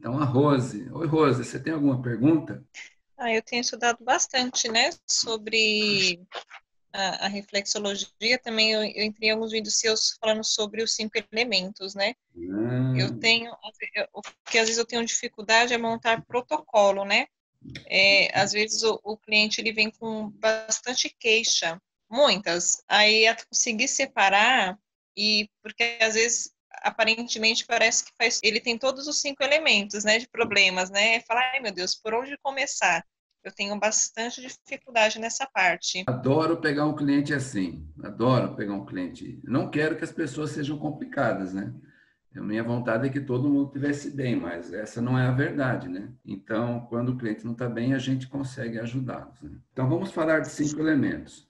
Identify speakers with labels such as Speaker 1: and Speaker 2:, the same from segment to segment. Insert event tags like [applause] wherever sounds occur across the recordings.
Speaker 1: Então, a Rose. Oi, Rose, você tem alguma pergunta?
Speaker 2: Ah, eu tenho estudado bastante, né, sobre a, a reflexologia. Também eu, eu, entrei em alguns vídeos seus falando sobre os cinco elementos, né? Hum. Eu tenho, o que às vezes eu tenho dificuldade é montar protocolo, né? É, às vezes o, o, cliente ele vem com bastante queixa, muitas. Aí a conseguir separar e porque às vezes aparentemente parece que faz, ele tem todos os cinco elementos, né, de problemas, né? Falar, ai meu Deus, por onde começar? Eu tenho bastante dificuldade nessa parte.
Speaker 1: Adoro pegar um cliente assim, adoro pegar um cliente. Não quero que as pessoas sejam complicadas, né? A minha vontade é que todo mundo estivesse bem, mas essa não é a verdade, né? Então, quando o cliente não está bem, a gente consegue ajudá-los. Né? Então, vamos falar de cinco elementos.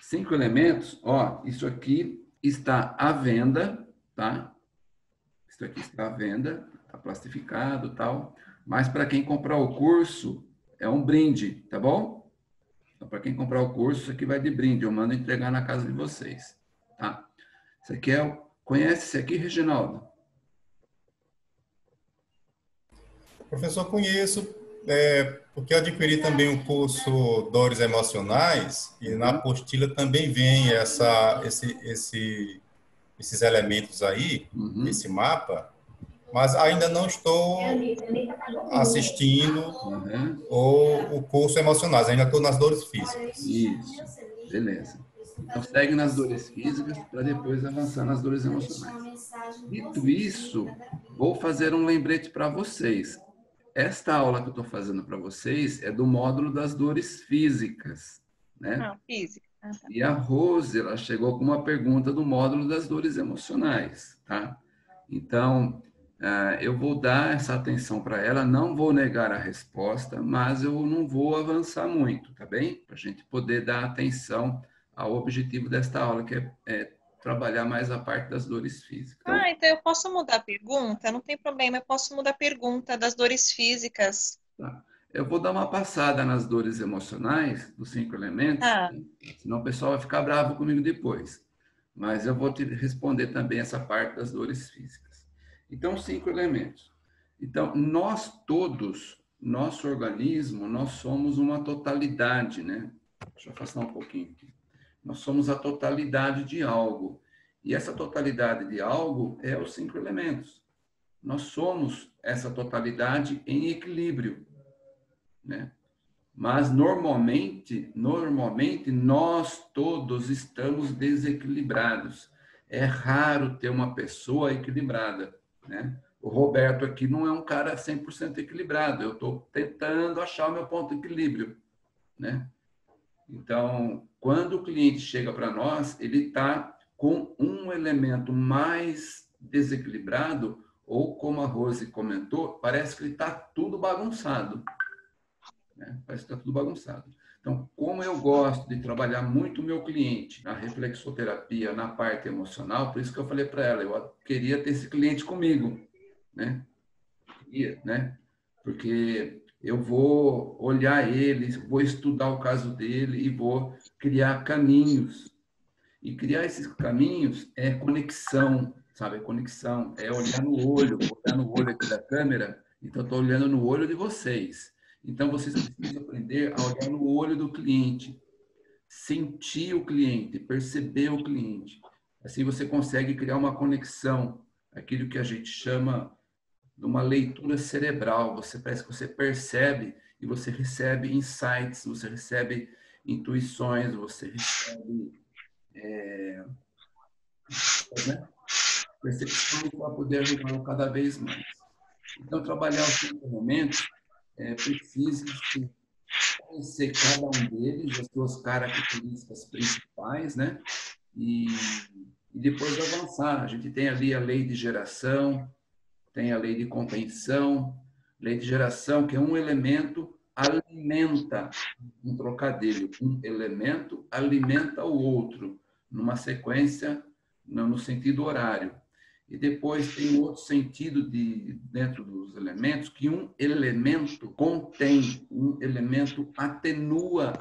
Speaker 1: Cinco elementos, ó, isso aqui está à venda, tá? Isso aqui está à venda, está plastificado tal. Mas para quem comprar o curso, é um brinde, tá bom? Então, para quem comprar o curso, isso aqui vai de brinde. Eu mando entregar na casa de vocês, tá? Isso aqui é. Conhece esse aqui, Reginaldo?
Speaker 3: Professor, conheço, é, porque eu adquiri também o curso Dores Emocionais e na uhum. apostila também vem essa, esse, esse, esses elementos aí, uhum. esse mapa, mas ainda não estou assistindo uhum. o, o curso Emocionais, ainda estou nas dores físicas.
Speaker 1: Isso, beleza. Então segue nas dores físicas para depois avançar nas dores emocionais. Dito isso, vou fazer um lembrete para vocês. Esta aula que eu estou fazendo para vocês é do módulo das dores físicas, né? Não, física. E a Rose, ela chegou com uma pergunta do módulo das dores emocionais, tá? Então, uh, eu vou dar essa atenção para ela, não vou negar a resposta, mas eu não vou avançar muito, tá bem? Para a gente poder dar atenção ao objetivo desta aula, que é, é trabalhar mais a parte das dores físicas.
Speaker 2: Ah, então eu posso mudar a pergunta? Não tem problema, eu posso mudar a pergunta das dores físicas.
Speaker 1: Tá. Eu vou dar uma passada nas dores emocionais, dos cinco elementos, ah. senão o pessoal vai ficar bravo comigo depois. Mas eu vou te responder também essa parte das dores físicas. Então, cinco elementos. Então, nós todos, nosso organismo, nós somos uma totalidade, né? Deixa eu afastar um pouquinho aqui. Nós somos a totalidade de algo. E essa totalidade de algo é os cinco elementos. Nós somos essa totalidade em equilíbrio, né? Mas normalmente, normalmente nós todos estamos desequilibrados. É raro ter uma pessoa equilibrada, né? O Roberto aqui não é um cara 100% equilibrado. Eu estou tentando achar o meu ponto de equilíbrio, né? Então, quando o cliente chega para nós, ele está com um elemento mais desequilibrado, ou como a Rose comentou, parece que ele está tudo bagunçado. Né? Parece que está tudo bagunçado. Então, como eu gosto de trabalhar muito o meu cliente na reflexoterapia, na parte emocional, por isso que eu falei para ela, eu queria ter esse cliente comigo, né? Queria, né? Porque eu vou olhar ele, vou estudar o caso dele e vou criar caminhos. E criar esses caminhos é conexão, sabe? É conexão, é olhar no olho, olhar no olho aqui da câmera. Então, estou olhando no olho de vocês. Então, vocês precisam aprender a olhar no olho do cliente, sentir o cliente, perceber o cliente. Assim, você consegue criar uma conexão, aquilo que a gente chama de uma leitura cerebral. Você parece que você percebe e você recebe insights, você recebe intuições, você recebe é, né? percepções para poder ajudar cada vez mais. Então, trabalhar os cinco momentos é preciso conhecer cada um deles, as suas características principais, né? E, e depois avançar. A gente tem ali a lei de geração, tem a lei de contenção, lei de geração, que é um elemento alimenta, um trocadilho, um elemento alimenta o outro, numa sequência, no sentido horário. E depois tem outro sentido de dentro dos elementos que um elemento contém, um elemento atenua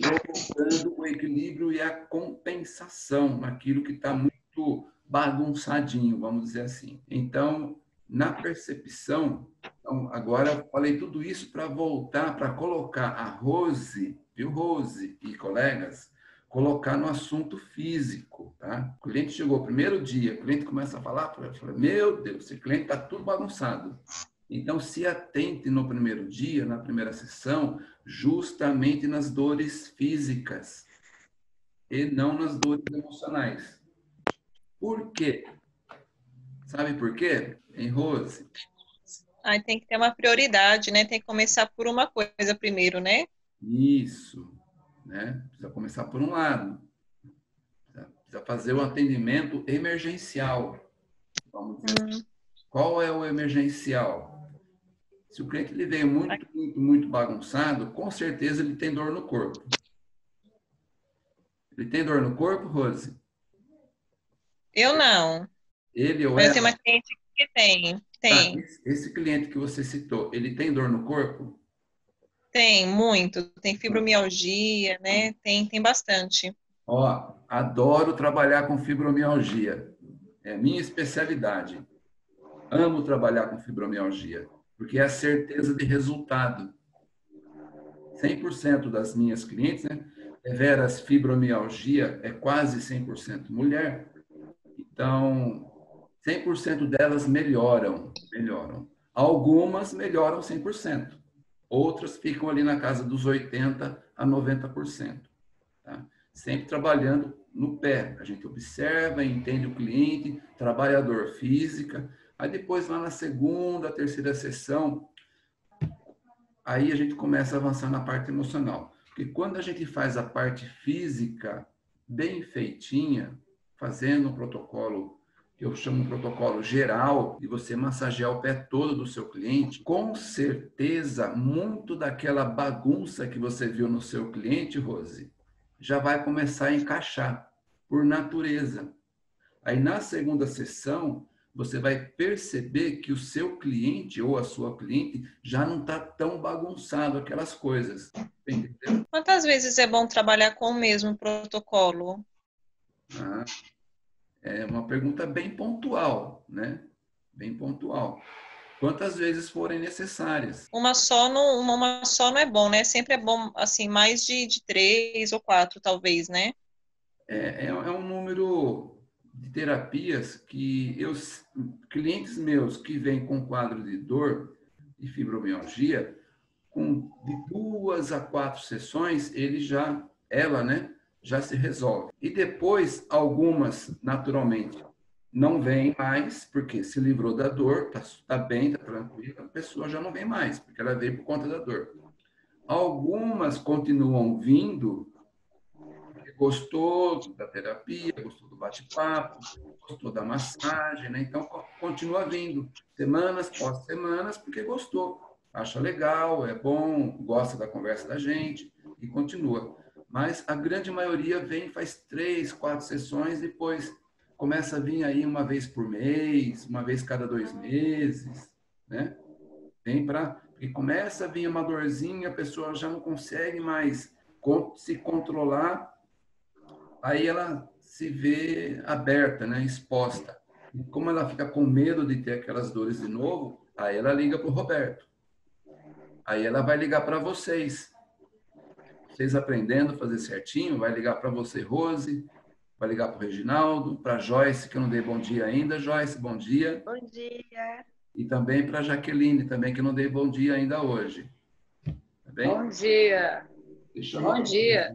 Speaker 1: provocando o equilíbrio e a compensação naquilo que está muito bagunçadinho, vamos dizer assim. Então, na percepção, então, agora falei tudo isso para voltar, para colocar a Rose, viu, Rose e colegas, colocar no assunto físico, tá? O cliente chegou primeiro dia, o cliente começa a falar, fala, meu Deus, esse cliente está tudo bagunçado. Então, se atente no primeiro dia, na primeira sessão, justamente nas dores físicas e não nas dores emocionais. Por quê? Sabe por quê, em Rose?
Speaker 2: Aí tem que ter uma prioridade, né? Tem que começar por uma coisa primeiro, né?
Speaker 1: Isso, né? Precisa começar por um lado. Precisa fazer o atendimento emergencial. Vamos dizer. Hum. Qual é o emergencial? Se o cliente ele veio muito, muito, muito bagunçado, com certeza ele tem dor no corpo. Ele tem dor no corpo, Rose?
Speaker 2: Eu não.
Speaker 1: Ele ou
Speaker 2: Mas ela? tem uma cliente que tem. Tem.
Speaker 1: Ah, esse cliente que você citou, ele tem dor no corpo?
Speaker 2: Tem, muito. Tem fibromialgia, né? Tem, tem bastante.
Speaker 1: Ó, adoro trabalhar com fibromialgia. É minha especialidade. Amo trabalhar com fibromialgia, porque é a certeza de resultado. 100% das minhas clientes, né? Veras fibromialgia é quase 100% mulher. Então, 100% delas melhoram, melhoram. Algumas melhoram 100%. Outras ficam ali na casa dos 80% a 90%. Tá? Sempre trabalhando no pé. A gente observa, entende o cliente, trabalhador física. Aí depois, lá na segunda, terceira sessão, aí a gente começa a avançar na parte emocional. Porque quando a gente faz a parte física bem feitinha, fazendo um protocolo eu chamo de protocolo geral, de você massagear o pé todo do seu cliente, com certeza, muito daquela bagunça que você viu no seu cliente, Rose, já vai começar a encaixar, por natureza. Aí, na segunda sessão, você vai perceber que o seu cliente ou a sua cliente já não está tão bagunçado aquelas coisas. Entendeu?
Speaker 2: Quantas vezes é bom trabalhar com o mesmo protocolo?
Speaker 1: Ah, é uma pergunta bem pontual, né? Bem pontual. Quantas vezes forem necessárias.
Speaker 2: Uma só não, uma só não é bom, né? Sempre é bom, assim, mais de, de três ou quatro, talvez, né?
Speaker 1: É, é, é um número de terapias que eu, clientes meus que vêm com quadro de dor e fibromialgia, com de duas a quatro sessões, ele já, ela, né, já se resolve. E depois, algumas, naturalmente, não vêm mais, porque se livrou da dor, está tá bem, está tranquila, a pessoa já não vem mais, porque ela veio por conta da dor. Algumas continuam vindo, gostou da terapia, gostou do bate-papo, gostou da massagem, né? Então, continua vindo, semanas pós semanas, porque gostou, acha legal, é bom, gosta da conversa da gente, e continua mas a grande maioria vem, faz três, quatro sessões, depois começa a vir aí uma vez por mês, uma vez cada dois meses, né? Vem para. Porque começa a vir uma dorzinha, a pessoa já não consegue mais se controlar, aí ela se vê aberta, né? Exposta. E como ela fica com medo de ter aquelas dores de novo, aí ela liga para o Roberto. Aí ela vai ligar para vocês vocês aprendendo a fazer certinho, vai ligar para você, Rose, vai ligar para o Reginaldo, para Joyce, que eu não dei bom dia ainda. Joyce, bom dia.
Speaker 4: Bom dia.
Speaker 1: E também para Jaqueline, também, que eu não dei bom dia ainda hoje.
Speaker 4: Tá bem? Bom dia.
Speaker 1: Deixa bom dia.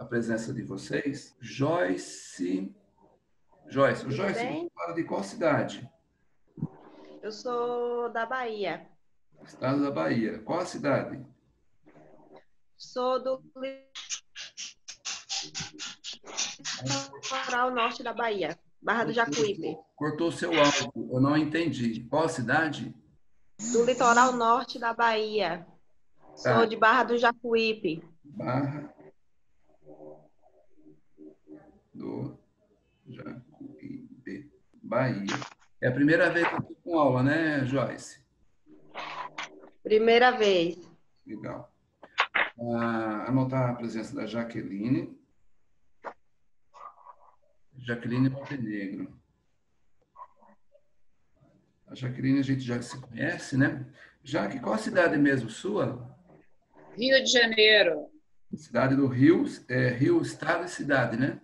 Speaker 1: A presença de vocês. Joyce. Joyce, Tudo Joyce, bem? fala de qual cidade?
Speaker 4: Eu sou da Bahia.
Speaker 1: Estado da Bahia. Qual a cidade?
Speaker 4: Sou do litoral norte da Bahia, Barra do Jacuípe.
Speaker 1: Cortou seu áudio, eu não entendi. Qual a cidade?
Speaker 4: Do litoral norte da Bahia. Tá. Sou de Barra do Jacuípe.
Speaker 1: Barra do Jacuípe, Bahia. É a primeira vez que eu com aula, né, Joyce?
Speaker 4: Primeira vez.
Speaker 1: Legal ah, anotar a presença da Jaqueline. Jaqueline Montenegro. A Jaqueline a gente já se conhece, né? Jaque, qual a cidade mesmo sua?
Speaker 5: Rio de Janeiro.
Speaker 1: Cidade do Rio, é, Rio, estado e cidade, né?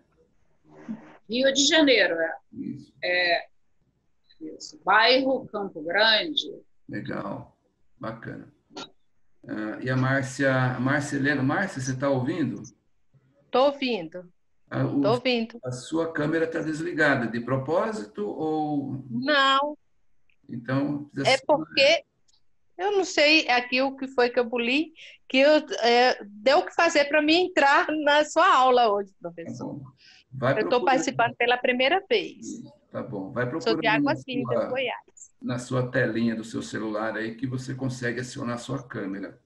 Speaker 5: Rio de Janeiro, é. Isso. É, isso. Bairro Campo Grande.
Speaker 1: Legal, bacana. Uh, e a Márcia, Márcia Helena, Márcia, você está ouvindo?
Speaker 6: Estou ouvindo. Estou ouvindo.
Speaker 1: A sua câmera está desligada, de propósito ou...
Speaker 6: Não.
Speaker 1: Então...
Speaker 6: É porque eu não sei aqui o que foi que eu li, que eu, é, deu o que fazer para mim entrar na sua aula hoje, professor. Tá eu estou participando pela primeira vez.
Speaker 1: Tá bom. Vai procurar. Sobre
Speaker 6: Águas Lindas, Goiás.
Speaker 1: Na sua telinha do seu celular aí que você consegue acionar a sua câmera.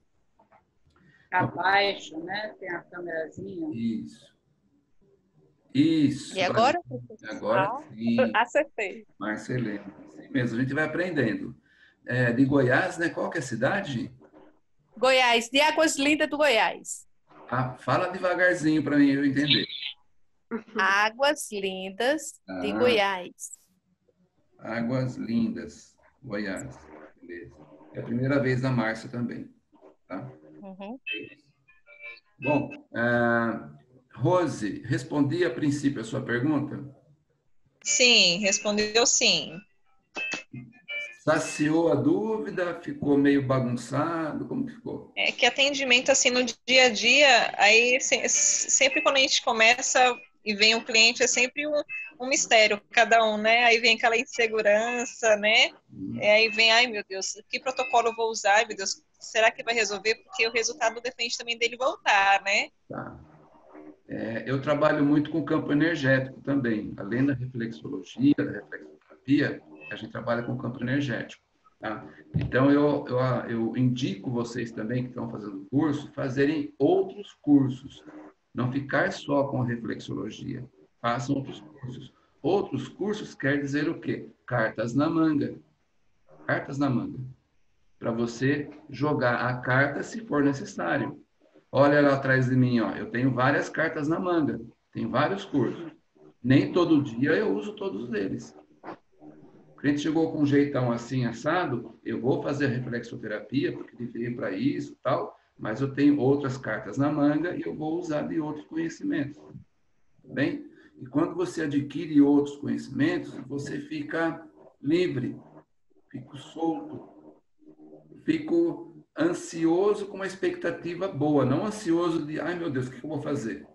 Speaker 5: Abaixo, né? Tem a câmerazinha.
Speaker 1: Isso. Isso.
Speaker 6: E agora?
Speaker 1: Agora sim.
Speaker 6: Acertei.
Speaker 1: Marcelena. Assim mesmo, a gente vai aprendendo é, de Goiás, né? Qual que é a cidade?
Speaker 6: Goiás, de Águas Lindas do Goiás.
Speaker 1: Ah, fala devagarzinho para mim eu entender.
Speaker 6: Águas Lindas ah, de Goiás.
Speaker 1: Águas Lindas, Goiás. Beleza. É a primeira vez da Márcia também. Tá? Uhum. Bom, uh, Rose, respondi a princípio a sua pergunta?
Speaker 2: Sim, respondeu sim
Speaker 1: saciou a dúvida, ficou meio bagunçado, como ficou?
Speaker 2: É que atendimento assim no dia a dia, aí sempre quando a gente começa e vem um cliente é sempre um, um mistério cada um, né? Aí vem aquela insegurança, né? Hum. aí vem, ai meu Deus, que protocolo eu vou usar? Ai, meu Deus, será que vai resolver? Porque o resultado depende também dele voltar, né?
Speaker 1: Tá. É, eu trabalho muito com campo energético também, além da reflexologia, da reflexoterapia, a gente trabalha com campo energético. Tá? Então, eu, eu, eu indico vocês também que estão fazendo o curso, fazerem outros cursos. Não ficar só com reflexologia. Façam outros cursos. Outros cursos quer dizer o quê? Cartas na manga. Cartas na manga. Para você jogar a carta se for necessário. Olha lá atrás de mim, ó. Eu tenho várias cartas na manga. Tenho vários cursos. Nem todo dia eu uso todos eles. O cliente chegou com um jeitão assim, assado, eu vou fazer reflexoterapia, porque ele veio para isso tal, mas eu tenho outras cartas na manga e eu vou usar de outros conhecimentos. Tá bem? E quando você adquire outros conhecimentos, você fica livre, fico solto, fico ansioso com uma expectativa boa, não ansioso de, ai meu Deus, o que eu vou fazer?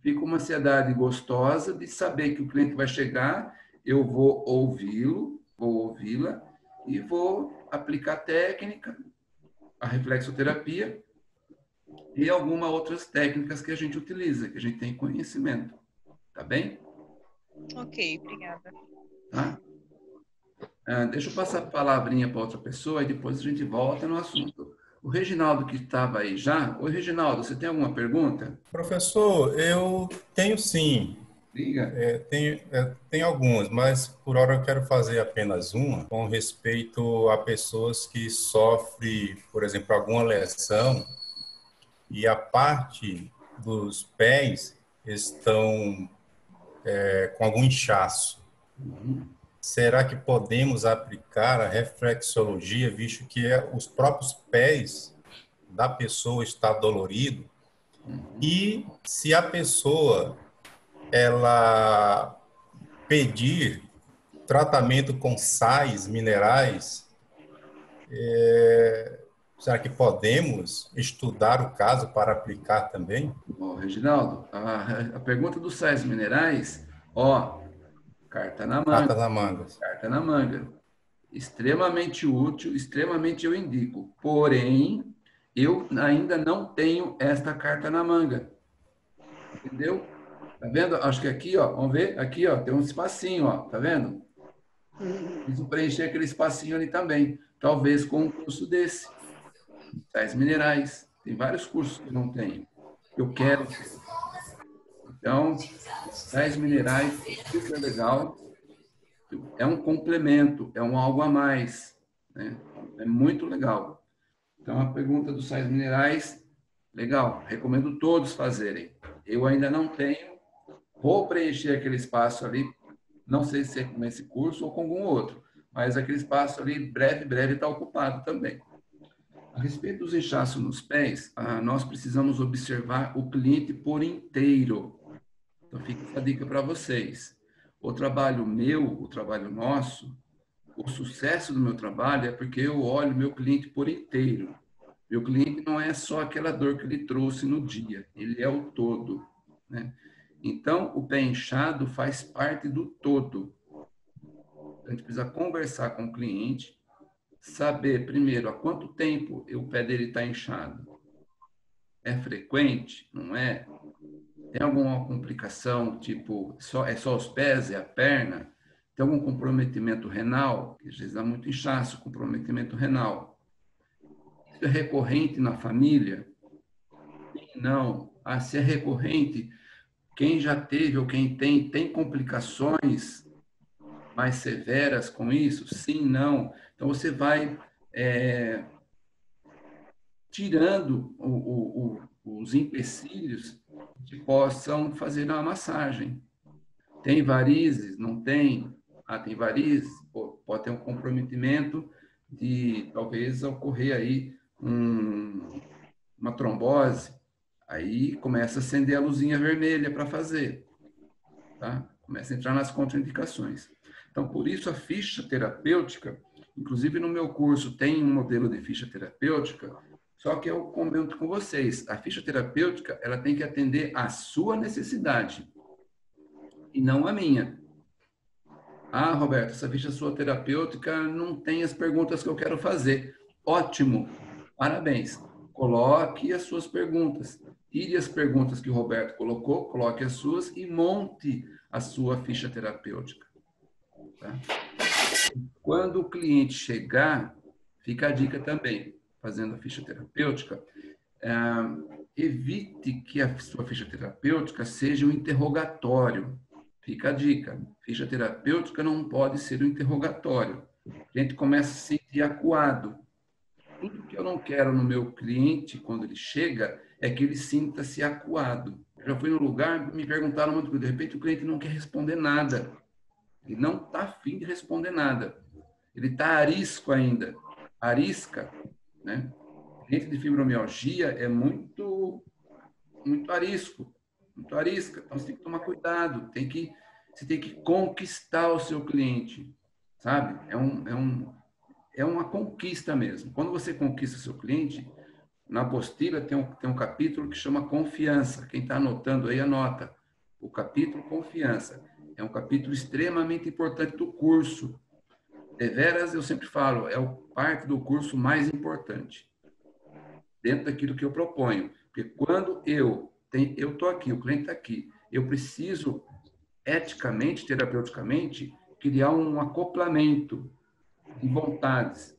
Speaker 1: Fico uma ansiedade gostosa de saber que o cliente vai chegar eu vou ouvi-lo, vou ouvi-la e vou aplicar técnica, a reflexoterapia e algumas outras técnicas que a gente utiliza, que a gente tem conhecimento. Tá bem?
Speaker 2: Ok, obrigada.
Speaker 1: Tá? Ah, deixa eu passar a palavrinha para outra pessoa e depois a gente volta no assunto. O Reginaldo que estava aí já. Oi, Reginaldo, você tem alguma pergunta?
Speaker 3: Professor, eu tenho sim.
Speaker 1: Diga.
Speaker 3: É, tem, é, tem algumas, mas por hora eu quero fazer apenas uma com respeito a pessoas que sofrem, por exemplo, alguma lesão e a parte dos pés estão é, com algum inchaço. Será que podemos aplicar a reflexologia, visto que é, os próprios pés da pessoa está dolorido? E se a pessoa ela pedir tratamento com sais minerais, é, será que podemos estudar o caso para aplicar também?
Speaker 1: Bom, Reginaldo, a, a pergunta dos sais minerais, ó, carta na manga.
Speaker 3: Carta na manga.
Speaker 1: Carta na manga. Extremamente útil, extremamente eu indico. Porém, eu ainda não tenho esta carta na manga. Entendeu? Tá vendo? Acho que aqui, ó, vamos ver, aqui, ó, tem um espacinho, ó, tá vendo? Preciso preencher aquele espacinho ali também. Talvez com um curso desse. Sais minerais. Tem vários cursos que não tenho. Eu quero. Então, sais minerais, isso é legal. É um complemento, é um algo a mais. Né? É muito legal. Então, a pergunta dos sais minerais, legal. Recomendo todos fazerem. Eu ainda não tenho, Vou preencher aquele espaço ali, não sei se é com esse curso ou com algum outro, mas aquele espaço ali, breve, breve, está ocupado também. A respeito dos inchaços nos pés, ah, nós precisamos observar o cliente por inteiro. Então, fica essa dica para vocês. O trabalho meu, o trabalho nosso, o sucesso do meu trabalho é porque eu olho meu cliente por inteiro. Meu cliente não é só aquela dor que ele trouxe no dia, ele é o todo. Né? Então, o pé inchado faz parte do todo. A gente precisa conversar com o cliente, saber primeiro há quanto tempo o pé dele está inchado. É frequente? Não é? Tem alguma complicação, tipo, só, é só os pés, é a perna? Tem algum comprometimento renal? Às vezes dá muito inchaço, comprometimento renal. Isso é recorrente na família? Não. Ah, se é recorrente, quem já teve ou quem tem, tem complicações mais severas com isso? Sim, não. Então você vai é, tirando o, o, o, os empecilhos que possam fazer uma massagem. Tem varizes? Não tem? ah, tem varizes, pode ter um comprometimento de talvez ocorrer aí um, uma trombose, aí começa a acender a luzinha vermelha para fazer, tá? Começa a entrar nas contraindicações. Então, por isso a ficha terapêutica, inclusive no meu curso tem um modelo de ficha terapêutica, só que eu comento com vocês, a ficha terapêutica, ela tem que atender à sua necessidade e não a minha. Ah, Roberto, essa ficha sua terapêutica não tem as perguntas que eu quero fazer. Ótimo, parabéns. Coloque as suas perguntas. Tire as perguntas que o Roberto colocou, coloque as suas e monte a sua ficha terapêutica. Tá? Quando o cliente chegar, fica a dica também, fazendo a ficha terapêutica, é, evite que a sua ficha terapêutica seja um interrogatório. Fica a dica. Ficha terapêutica não pode ser um interrogatório. A gente começa a se sentir acuado. Tudo que eu não quero no meu cliente, quando ele chega, é que ele sinta-se acuado. Eu já fui no lugar, me perguntaram muito, de repente o cliente não quer responder nada. Ele não está afim de responder nada. Ele está arisco ainda. Arisca, né? Cliente de fibromialgia é muito, muito arisco muito arisca. Então você tem que tomar cuidado, tem que, você tem que conquistar o seu cliente, sabe? É, um, é, um, é uma conquista mesmo. Quando você conquista o seu cliente, na apostila tem um, tem um capítulo que chama Confiança. Quem está anotando aí, anota. O capítulo Confiança. É um capítulo extremamente importante do curso. Deveras, eu sempre falo, é o parte do curso mais importante. Dentro daquilo que eu proponho. Porque quando eu tem, eu estou aqui, o cliente está aqui. Eu preciso, eticamente, terapeuticamente, criar um acoplamento de vontades.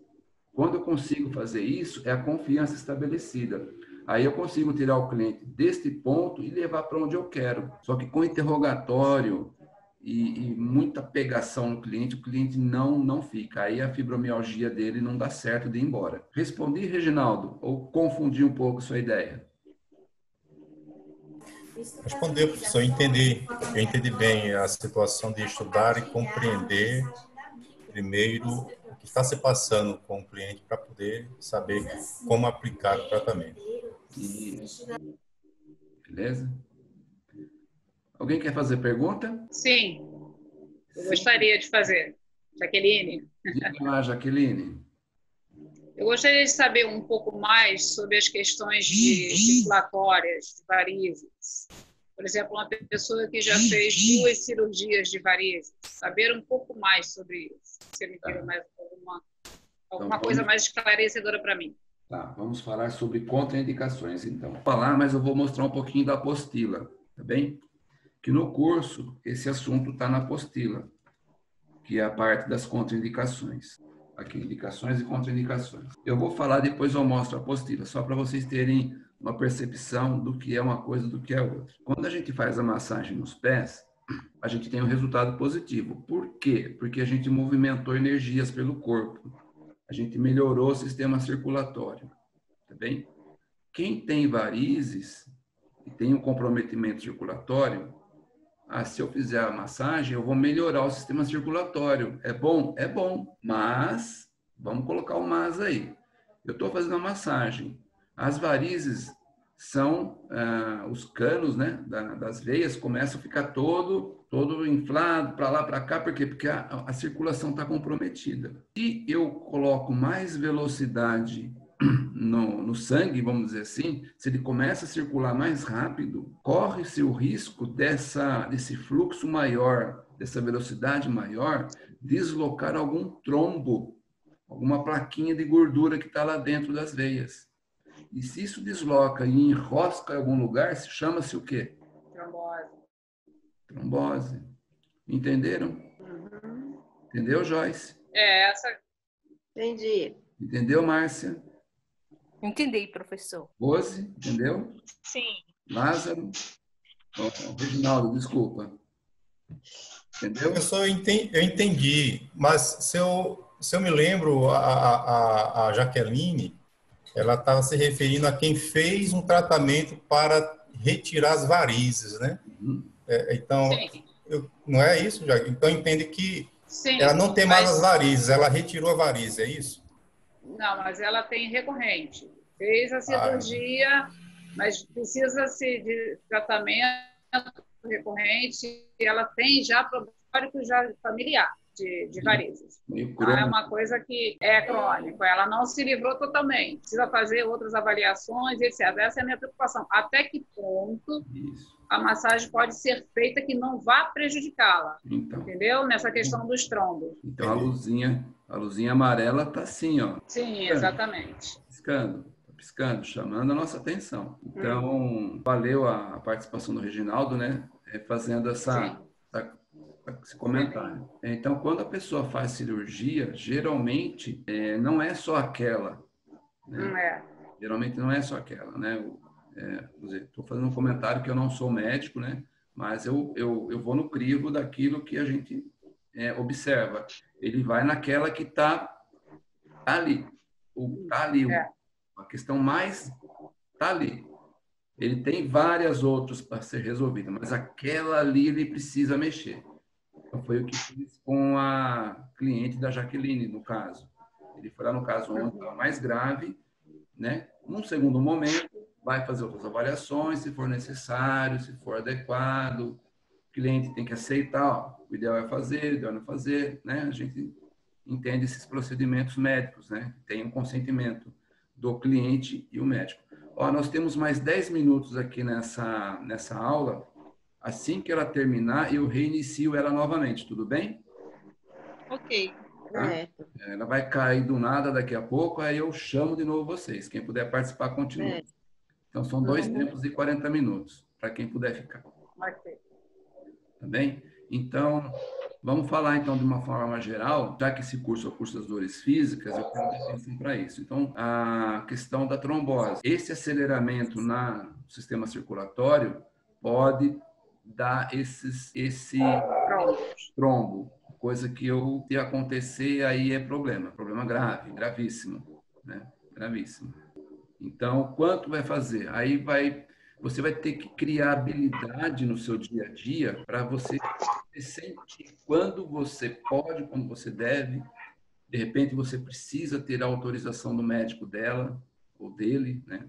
Speaker 1: Quando eu consigo fazer isso, é a confiança estabelecida. Aí eu consigo tirar o cliente deste ponto e levar para onde eu quero. Só que com interrogatório e, e, muita pegação no cliente, o cliente não não fica. Aí a fibromialgia dele não dá certo de ir embora. Respondi, Reginaldo, ou confundi um pouco sua ideia?
Speaker 3: Respondeu, professor. Eu entendi, eu entendi bem a situação de estudar e compreender primeiro o que está se passando com o cliente para poder saber como aplicar o tratamento.
Speaker 1: Isso. Beleza? Alguém quer fazer pergunta?
Speaker 5: Sim, eu gostaria de fazer. Jaqueline.
Speaker 1: Diga lá, Jaqueline.
Speaker 5: Eu gostaria de saber um pouco mais sobre as questões de circulatórias, de varizes. Por exemplo, uma pessoa que já fez duas cirurgias de varizes, saber um pouco mais sobre isso. Você me tem mais alguma, alguma então, coisa mais esclarecedora para mim.
Speaker 1: Tá, vamos falar sobre contraindicações, então. Vou falar, mas eu vou mostrar um pouquinho da apostila, tá bem? Que no curso, esse assunto está na apostila, que é a parte das contraindicações aqui, indicações e contraindicações. Eu vou falar, depois eu mostro a apostila, só para vocês terem uma percepção do que é uma coisa do que é outra. Quando a gente faz a massagem nos pés, a gente tem um resultado positivo. Por quê? Porque a gente movimentou energias pelo corpo. A gente melhorou o sistema circulatório. Tá bem? Quem tem varizes e tem um comprometimento circulatório, ah, se eu fizer a massagem, eu vou melhorar o sistema circulatório. É bom? É bom, mas vamos colocar o mas aí. Eu estou fazendo a massagem. As varizes são ah, os canos né, da, das veias começam a ficar todo todo inflado para lá para cá, por quê? Porque a, a circulação está comprometida. Se eu coloco mais velocidade [clears throat] no, no, sangue, vamos dizer assim, se ele começa a circular mais rápido, corre-se o risco dessa, desse fluxo maior, dessa velocidade maior, deslocar algum trombo, alguma plaquinha de gordura que está lá dentro das veias. E se isso desloca e enrosca em algum lugar, chama-se o quê?
Speaker 5: Trombose.
Speaker 1: Trombose. Entenderam? Uhum. Entendeu, Joyce?
Speaker 5: É, essa.
Speaker 4: Entendi.
Speaker 1: Entendeu, Márcia?
Speaker 6: Entendi, professor.
Speaker 1: Rose, entendeu?
Speaker 2: Sim.
Speaker 1: Lázaro. Oh, Reginaldo, desculpa. Entendeu?
Speaker 3: Professor, eu entendi, eu entendi, mas se eu, se eu me lembro, a, a, a Jaqueline, ela estava se referindo a quem fez um tratamento para retirar as varizes, né? Uhum. É, então, eu, não é isso, já? Então, entende que Sim, ela não tem mais mas... as varizes, ela retirou a variz, é isso?
Speaker 5: Não, mas ela tem recorrente. Fez a cirurgia, ah. mas precisa-se de tratamento recorrente. Ela tem já problema já familiar de, de varizes. Então, é uma coisa que é crônico. Ela não se livrou totalmente. Precisa fazer outras avaliações, etc. Essa é a minha preocupação. Até que ponto Isso. A massagem pode ser feita que não vá prejudicá-la? Então. Entendeu? Nessa questão dos trombos.
Speaker 1: Então, a luzinha a luzinha amarela está assim, ó.
Speaker 5: Sim, exatamente.
Speaker 1: Piscando, tá piscando, chamando a nossa atenção. Então, hum. valeu a participação do Reginaldo, né? É, fazendo essa, essa, esse comentário. Então, quando a pessoa faz cirurgia, geralmente é, não é só aquela. Né?
Speaker 5: Não é.
Speaker 1: Geralmente não é só aquela, né? Estou é, fazendo um comentário que eu não sou médico, né? Mas eu, eu, eu vou no crivo daquilo que a gente é, observa ele vai naquela que está ali. O, tá ali. É. A questão mais está ali. Ele tem várias outras para ser resolvida, mas aquela ali ele precisa mexer. Então, foi o que fiz com a cliente da Jaqueline, no caso. Ele foi lá no caso onde estava mais grave, né? Num segundo momento, vai fazer outras avaliações, se for necessário, se for adequado. O cliente tem que aceitar, ó, o ideal é fazer, o ideal não é fazer, né? A gente entende esses procedimentos médicos, né? Tem um consentimento do cliente e o médico. Ó, nós temos mais 10 minutos aqui nessa, nessa aula. Assim que ela terminar, eu reinicio ela novamente, tudo bem?
Speaker 2: Ok.
Speaker 1: Tá? Ela vai cair do nada daqui a pouco, aí eu chamo de novo vocês. Quem puder participar, continua. É. Então, são dois uhum. tempos de 40 minutos, para quem puder ficar. Tá bem? Então, vamos falar então de uma forma geral, já que esse curso é o curso das dores físicas, eu quero atenção para isso. Então, a questão da trombose. Esse aceleramento no sistema circulatório pode dar esses, esse trombo, coisa que eu, se acontecer, aí é problema, problema grave, gravíssimo, né? Gravíssimo. Então, quanto vai fazer? Aí vai você vai ter que criar habilidade no seu dia a dia para você sentir quando você pode, quando você deve. De repente, você precisa ter a autorização do médico dela ou dele, né?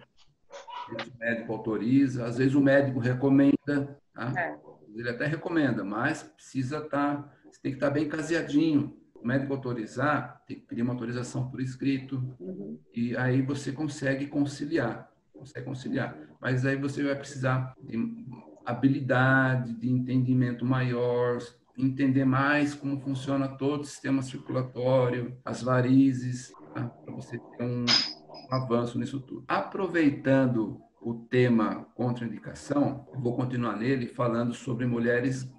Speaker 1: O médico autoriza, às vezes o médico recomenda, tá? É. Ele até recomenda, mas precisa estar, tá, você tem que estar tá bem caseadinho. O médico autorizar, tem que pedir uma autorização por escrito, uhum. e aí você consegue conciliar consegue conciliar. Mas aí você vai precisar de habilidade, de entendimento maior, entender mais como funciona todo o sistema circulatório, as varizes, tá? para você ter um, um avanço nisso tudo. Aproveitando o tema contraindicação, vou continuar nele falando sobre mulheres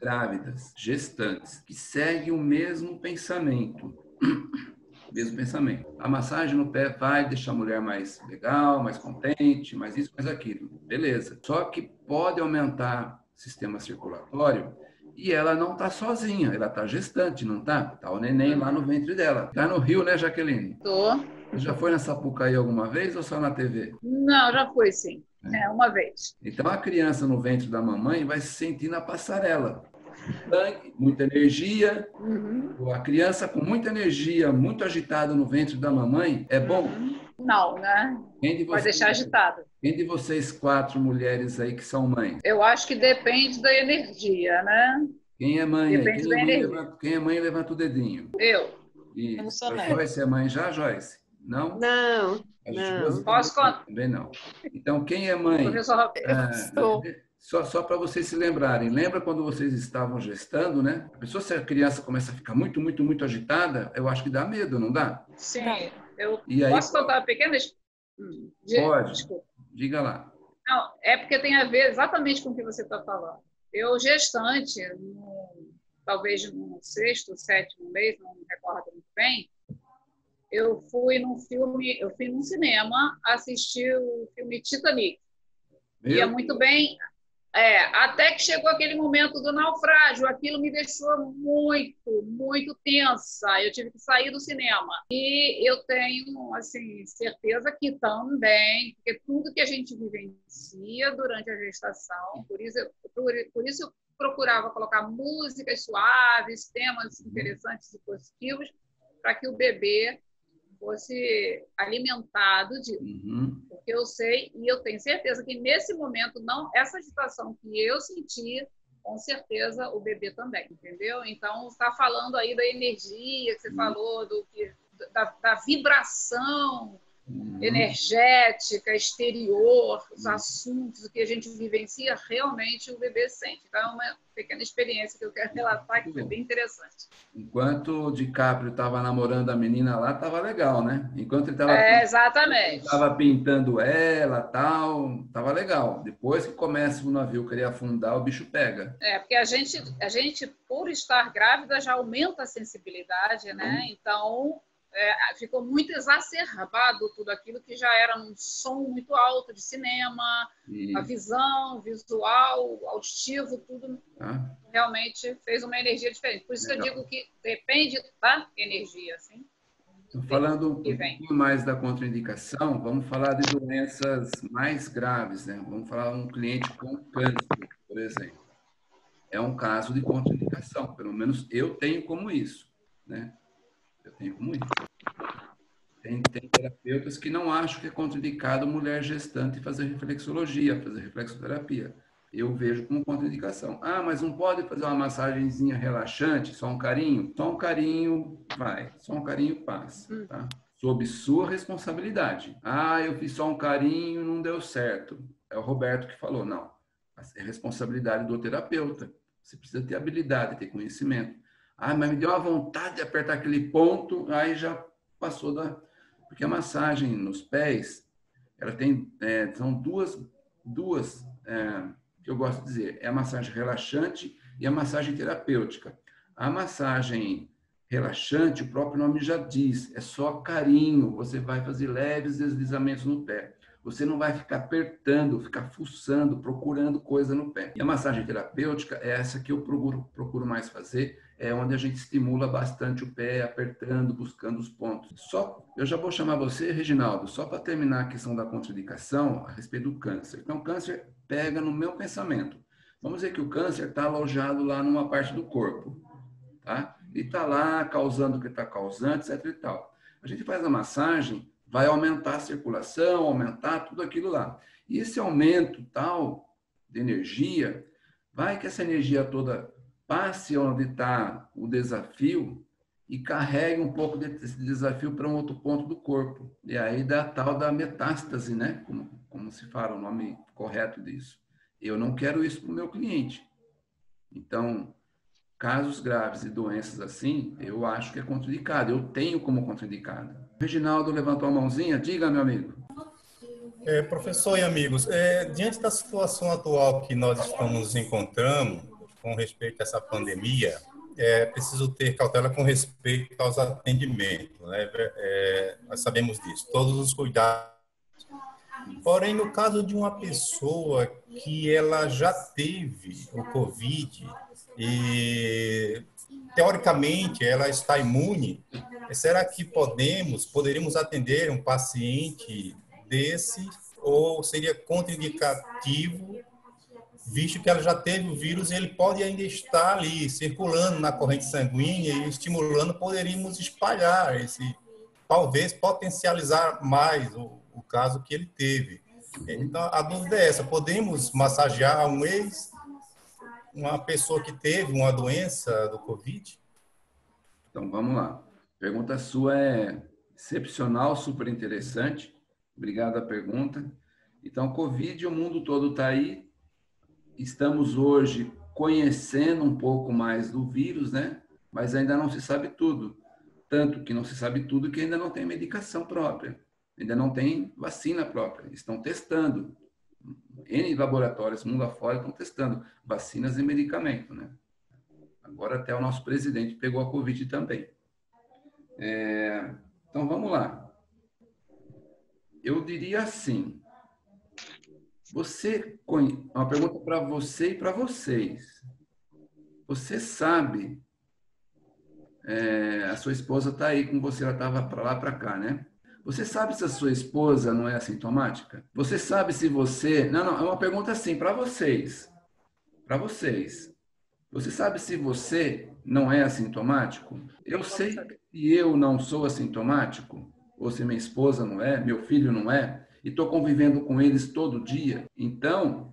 Speaker 1: grávidas, gestantes, que seguem o mesmo pensamento [clears throat] mesmo pensamento. A massagem no pé vai deixar a mulher mais legal, mais contente, mais isso, mais aquilo. Beleza. Só que pode aumentar o sistema circulatório e ela não está sozinha, ela está gestante, não está? Está o neném lá no ventre dela. Está no Rio, né, Jaqueline?
Speaker 5: Tô.
Speaker 1: Já foi na Sapucaí alguma vez ou só na TV?
Speaker 5: Não, já foi sim. É. é, uma vez.
Speaker 1: Então a criança no ventre da mamãe vai se sentir na passarela. Sangue, muita energia. Uhum. A criança com muita energia, muito agitada no ventre da mamãe, é bom? Uhum.
Speaker 5: Não, né? Quem de vocês, Vai deixar agitado.
Speaker 1: Quem de vocês quatro mulheres aí que são mães?
Speaker 5: Eu acho que depende da energia, né?
Speaker 1: Quem é mãe? Depende quem, da é mãe energia. Levanta, quem é mãe levanta o dedinho.
Speaker 5: Eu.
Speaker 1: E eu não sou a Joyce é mãe já, Joyce? Não?
Speaker 4: Não. Não.
Speaker 5: Posso contar?
Speaker 1: Também não. Então, quem é mãe? Professor, é, só, só para vocês se lembrarem, lembra quando vocês estavam gestando, né? A pessoa, se a criança começa a ficar muito, muito, muito agitada, eu acho que dá medo, não dá?
Speaker 5: Sim. Eu e posso aí, contar uma pequena...
Speaker 1: Hum, Pode. Desculpa. Diga lá.
Speaker 5: Não, é porque tem a ver exatamente com o que você está falando. Eu, gestante, no, talvez no sexto, sétimo mês, não me recordo muito bem, eu fui num filme, eu fui num cinema assistir o filme Titanic. Meu Ia muito bem, é, até que chegou aquele momento do naufrágio, aquilo me deixou muito, muito tensa. Eu tive que sair do cinema. E eu tenho, assim, certeza que também, porque tudo que a gente vivencia durante a gestação, por isso, por, por isso eu procurava colocar músicas suaves, temas interessantes e positivos, para que o bebê fosse alimentado disso. Uhum. Porque eu sei e eu tenho certeza que nesse momento não essa agitação que eu sentia, com certeza o bebê também, entendeu? Então está falando aí da energia que você uhum. falou do que da, da vibração uhum. energética, exterior, os uhum. assuntos, o que a gente vivencia, realmente o bebê sente. Então, é uma pequena experiência que eu quero relatar, que foi bem interessante.
Speaker 1: Enquanto o DiCaprio estava namorando a menina lá, estava legal, né? Enquanto ele estava
Speaker 5: é, exatamente.
Speaker 1: Estava pintando ela, tal, estava legal. Depois que começa o navio querer afundar, o bicho pega.
Speaker 5: É, porque a gente, a gente por estar grávida, já aumenta a sensibilidade, né? Hum. Então, é, ficou muito exacerbado tudo aquilo que já era um som muito alto de cinema, e... a visão, visual, auditivo, tudo ah. realmente fez uma energia diferente. Por isso Legal. que eu digo que depende da energia, assim.
Speaker 1: Então, falando um pouquinho mais da contraindicação, vamos falar de doenças mais graves, né? Vamos falar um cliente com câncer, por exemplo. É um caso de contraindicação, pelo menos eu tenho como isso, né? Eu tenho muito. Tem, tem, terapeutas que não acham que é contraindicado mulher gestante fazer reflexologia, fazer reflexoterapia. Eu vejo como contraindicação. Ah, mas não pode fazer uma massagenzinha relaxante, só um carinho? Só um carinho vai, só um carinho passa, hum. tá? Sob sua responsabilidade. Ah, eu fiz só um carinho, não deu certo. É o Roberto que falou, não. É responsabilidade do terapeuta. Você precisa ter habilidade, ter conhecimento. Ah, mas me deu uma vontade de apertar aquele ponto, aí já passou da. Porque a massagem nos pés, ela tem. É, são duas, duas é, que eu gosto de dizer: é a massagem relaxante e a massagem terapêutica. A massagem relaxante, o próprio nome já diz, é só carinho, você vai fazer leves deslizamentos no pé. Você não vai ficar apertando, ficar fuçando, procurando coisa no pé. E a massagem terapêutica é essa que eu procuro, procuro mais fazer, é onde a gente estimula bastante o pé, apertando, buscando os pontos. Só, eu já vou chamar você, Reginaldo, só para terminar a questão da contraindicação a respeito do câncer. Então, câncer pega no meu pensamento. Vamos dizer que o câncer está alojado lá numa parte do corpo, tá? E está lá causando o que está causando, etc e tal. A gente faz a massagem, vai aumentar a circulação, aumentar tudo aquilo lá. E esse aumento tal de energia, vai que essa energia toda passe onde está o desafio e carregue um pouco desse desafio para um outro ponto do corpo. E aí dá a tal da metástase, né? Como, como se fala o nome correto disso. Eu não quero isso para o meu cliente. Então, casos graves e doenças assim, eu acho que é contraindicado. Eu tenho como contraindicado. Reginaldo levantou a mãozinha. Diga, meu amigo.
Speaker 3: É, professor e amigos, é, diante da situação atual que nós estamos nos encontrando, com respeito a essa pandemia, é preciso ter cautela com respeito aos atendimentos. Né? É, nós sabemos disso, todos os cuidados. Porém, no caso de uma pessoa que ela já teve o Covid e teoricamente ela está imune. Será que podemos, poderíamos atender um paciente desse ou seria contraindicativo, visto que ela já teve o vírus e ele pode ainda estar ali circulando na corrente sanguínea e estimulando, poderíamos espalhar esse, talvez potencializar mais o, o caso que ele teve. Então, a dúvida é essa: podemos massagear um ex, uma pessoa que teve uma doença do Covid?
Speaker 1: Então, vamos lá. Pergunta sua é excepcional, super interessante. Obrigado a pergunta. Então, Covid, o mundo todo está aí. Estamos hoje conhecendo um pouco mais do vírus, né? Mas ainda não se sabe tudo. Tanto que não se sabe tudo que ainda não tem medicação própria ainda não tem vacina própria. Estão testando. N laboratórios mundo afora estão testando vacinas e medicamentos, né? Agora até o nosso presidente pegou a Covid também. É, então vamos lá. Eu diria assim. Você uma pergunta para você e para vocês. Você sabe é, a sua esposa está aí com você, ela estava para lá para cá, né? Você sabe se a sua esposa não é assintomática? Você sabe se você. Não, não, é uma pergunta assim para vocês. Para vocês. Você sabe se você não é assintomático? Eu sei que eu não sou assintomático, ou se minha esposa não é, meu filho não é, e estou convivendo com eles todo dia. Então,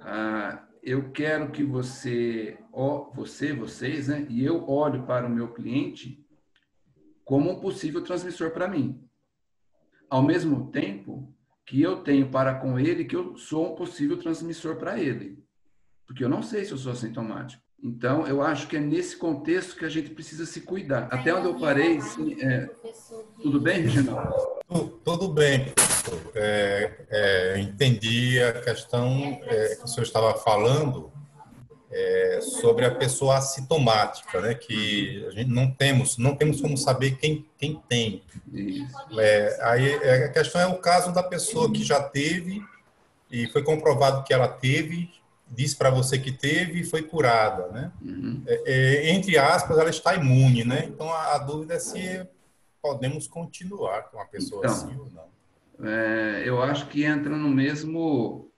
Speaker 1: ah, eu quero que você, ó, você, vocês, né, e eu olho para o meu cliente como um possível transmissor para mim ao mesmo tempo que eu tenho para com ele que eu sou um possível transmissor para ele. Porque eu não sei se eu sou assintomático. Então, eu acho que é nesse contexto que a gente precisa se cuidar. Até onde eu parei, sim, é... tudo bem, Reginaldo?
Speaker 3: Tudo, tudo bem. É, é, entendi a questão é, que o senhor estava falando é, sobre a pessoa assintomática, né? Que a gente não temos, não temos como saber quem, quem tem. É, aí é, a questão é o caso da pessoa que já teve e foi comprovado que ela teve, disse para você que teve e foi curada, né? Uhum. É, é, entre aspas, ela está imune, né? Então a, a, dúvida é se podemos continuar com a pessoa então, assim ou não.
Speaker 1: É, eu acho que entra no mesmo,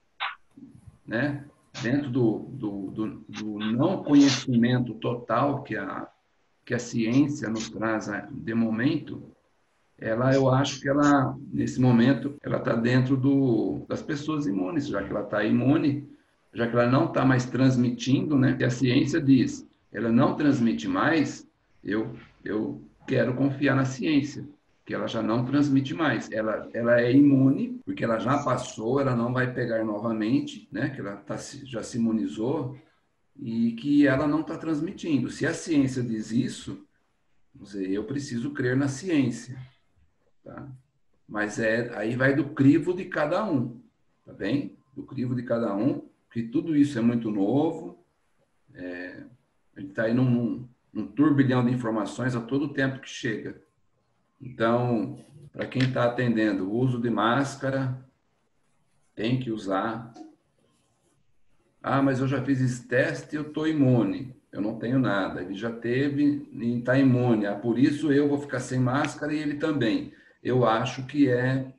Speaker 1: né? dentro do, do, do, do, não conhecimento total que a, que a ciência nos traz de momento, ela, eu acho que ela, nesse momento, ela está dentro do, das pessoas imunes, já que ela está imune, já que ela não está mais transmitindo, né? Que a ciência diz, ela não transmite mais, eu, eu quero confiar na ciência que ela já não transmite mais. Ela, ela é imune, porque ela já passou, ela não vai pegar novamente, né? Que ela tá, já se imunizou e que ela não está transmitindo. Se a ciência diz isso, dizer, eu preciso crer na ciência, tá? Mas é aí vai do crivo de cada um, tá bem? Do crivo de cada um, que tudo isso é muito novo. É, a gente está aí num, num turbilhão de informações a todo tempo que chega. Então, para quem está atendendo, o uso de máscara tem que usar. Ah, mas eu já fiz esse teste e eu estou imune. Eu não tenho nada. Ele já teve e está imune. Ah, por isso eu vou ficar sem máscara e ele também. Eu acho que é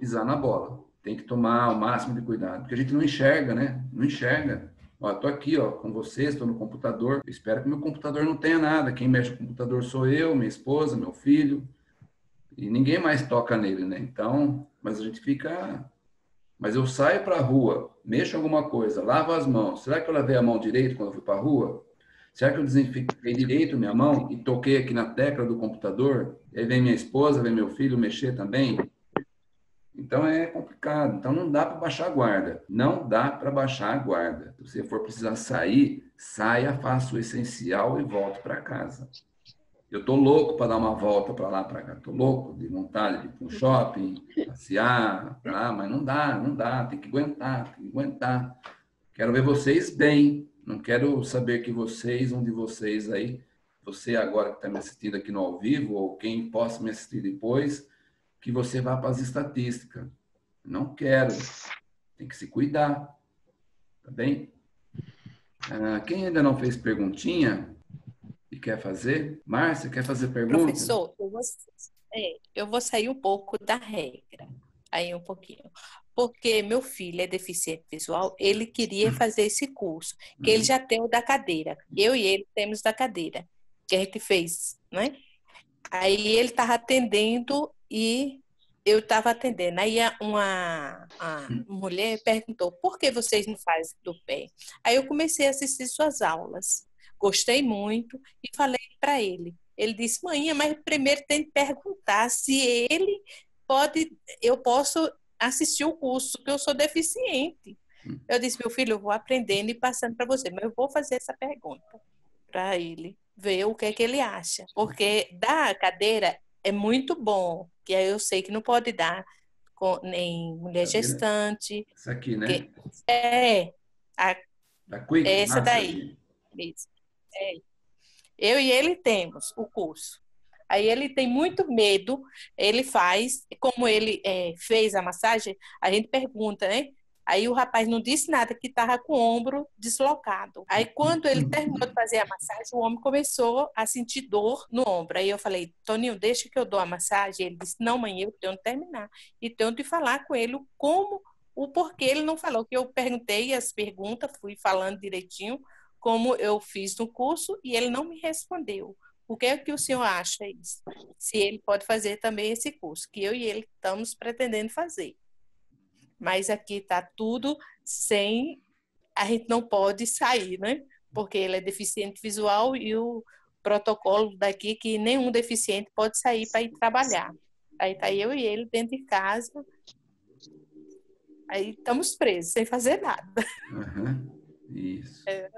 Speaker 1: pisar na bola. Tem que tomar o máximo de cuidado, porque a gente não enxerga, né? Não enxerga. Ó, tô aqui, ó, com vocês, estou no computador. Espero que meu computador não tenha nada. Quem mexe no computador sou eu, minha esposa, meu filho. E ninguém mais toca nele, né? Então, mas a gente fica. Mas eu saio para a rua, mexo alguma coisa, lavo as mãos. Será que eu lavei a mão direito quando eu fui para a rua? Será que eu desinfetei direito minha mão e toquei aqui na tecla do computador? E aí vem minha esposa, vem meu filho mexer também? Então é complicado. Então não dá para baixar a guarda. Não dá para baixar a guarda. Se você for precisar sair, saia, faça o essencial e volte para casa. Eu tô louco para dar uma volta para lá, para cá. Tô louco de vontade de ir para um shopping, passear, lá, mas não dá, não dá. Tem que aguentar, tem que aguentar. Quero ver vocês bem. Não quero saber que vocês, um de vocês aí, você agora que está me assistindo aqui no ao vivo, ou quem possa me assistir depois, que você vá para as estatísticas. Não quero. Tem que se cuidar. Tá bem? Ah, quem ainda não fez perguntinha e quer fazer? Márcia, quer fazer pergunta?
Speaker 6: Professor, eu vou, é, eu vou sair um pouco da regra, aí um pouquinho. Porque meu filho é deficiente visual, ele queria fazer esse curso, que ele uhum. já tem o da cadeira. Eu e ele temos da cadeira, que a gente fez, né? Aí ele estava atendendo e eu estava atendendo. Aí uma, mulher perguntou: por que vocês não fazem do pé? Aí eu comecei a assistir suas aulas. Gostei muito e falei para ele. Ele disse: mãe, mas primeiro tem que perguntar se ele pode, eu posso assistir o curso, que eu sou deficiente. Hum. Eu disse: meu filho, eu vou aprendendo e passando para você, mas eu vou fazer essa pergunta para ele ver o que é que ele acha. Porque da cadeira é muito bom, que aí eu sei que não pode dar com, nem mulher gestante.
Speaker 1: Isso aqui, né?
Speaker 6: Que, é. A,
Speaker 1: da Quick,
Speaker 6: essa daí. Isso. É. Eu e ele temos o curso. Aí ele tem muito medo, ele faz, como ele é, fez a massagem, a gente pergunta, né? Aí o rapaz não disse nada, que estava com o ombro deslocado. Aí quando ele [laughs] terminou de fazer a massagem, o homem começou a sentir dor no ombro. Aí eu falei, Toninho, deixa que eu dou a massagem. Ele disse, não, mãe, eu tenho que terminar. E tenho de falar com ele como, o porquê ele não falou. Que eu perguntei as perguntas, fui falando direitinho, como eu fiz no curso, e ele não me respondeu. O que é que o senhor acha isso? Se ele pode fazer também esse curso, que eu e ele estamos pretendendo fazer mas aqui está tudo sem. A gente não pode sair, né? Porque ele é deficiente visual e o protocolo daqui é que nenhum deficiente pode sair para ir trabalhar. Aí tá eu e ele dentro de casa. Aí estamos presos, sem fazer nada.
Speaker 1: Uhum. Isso. É.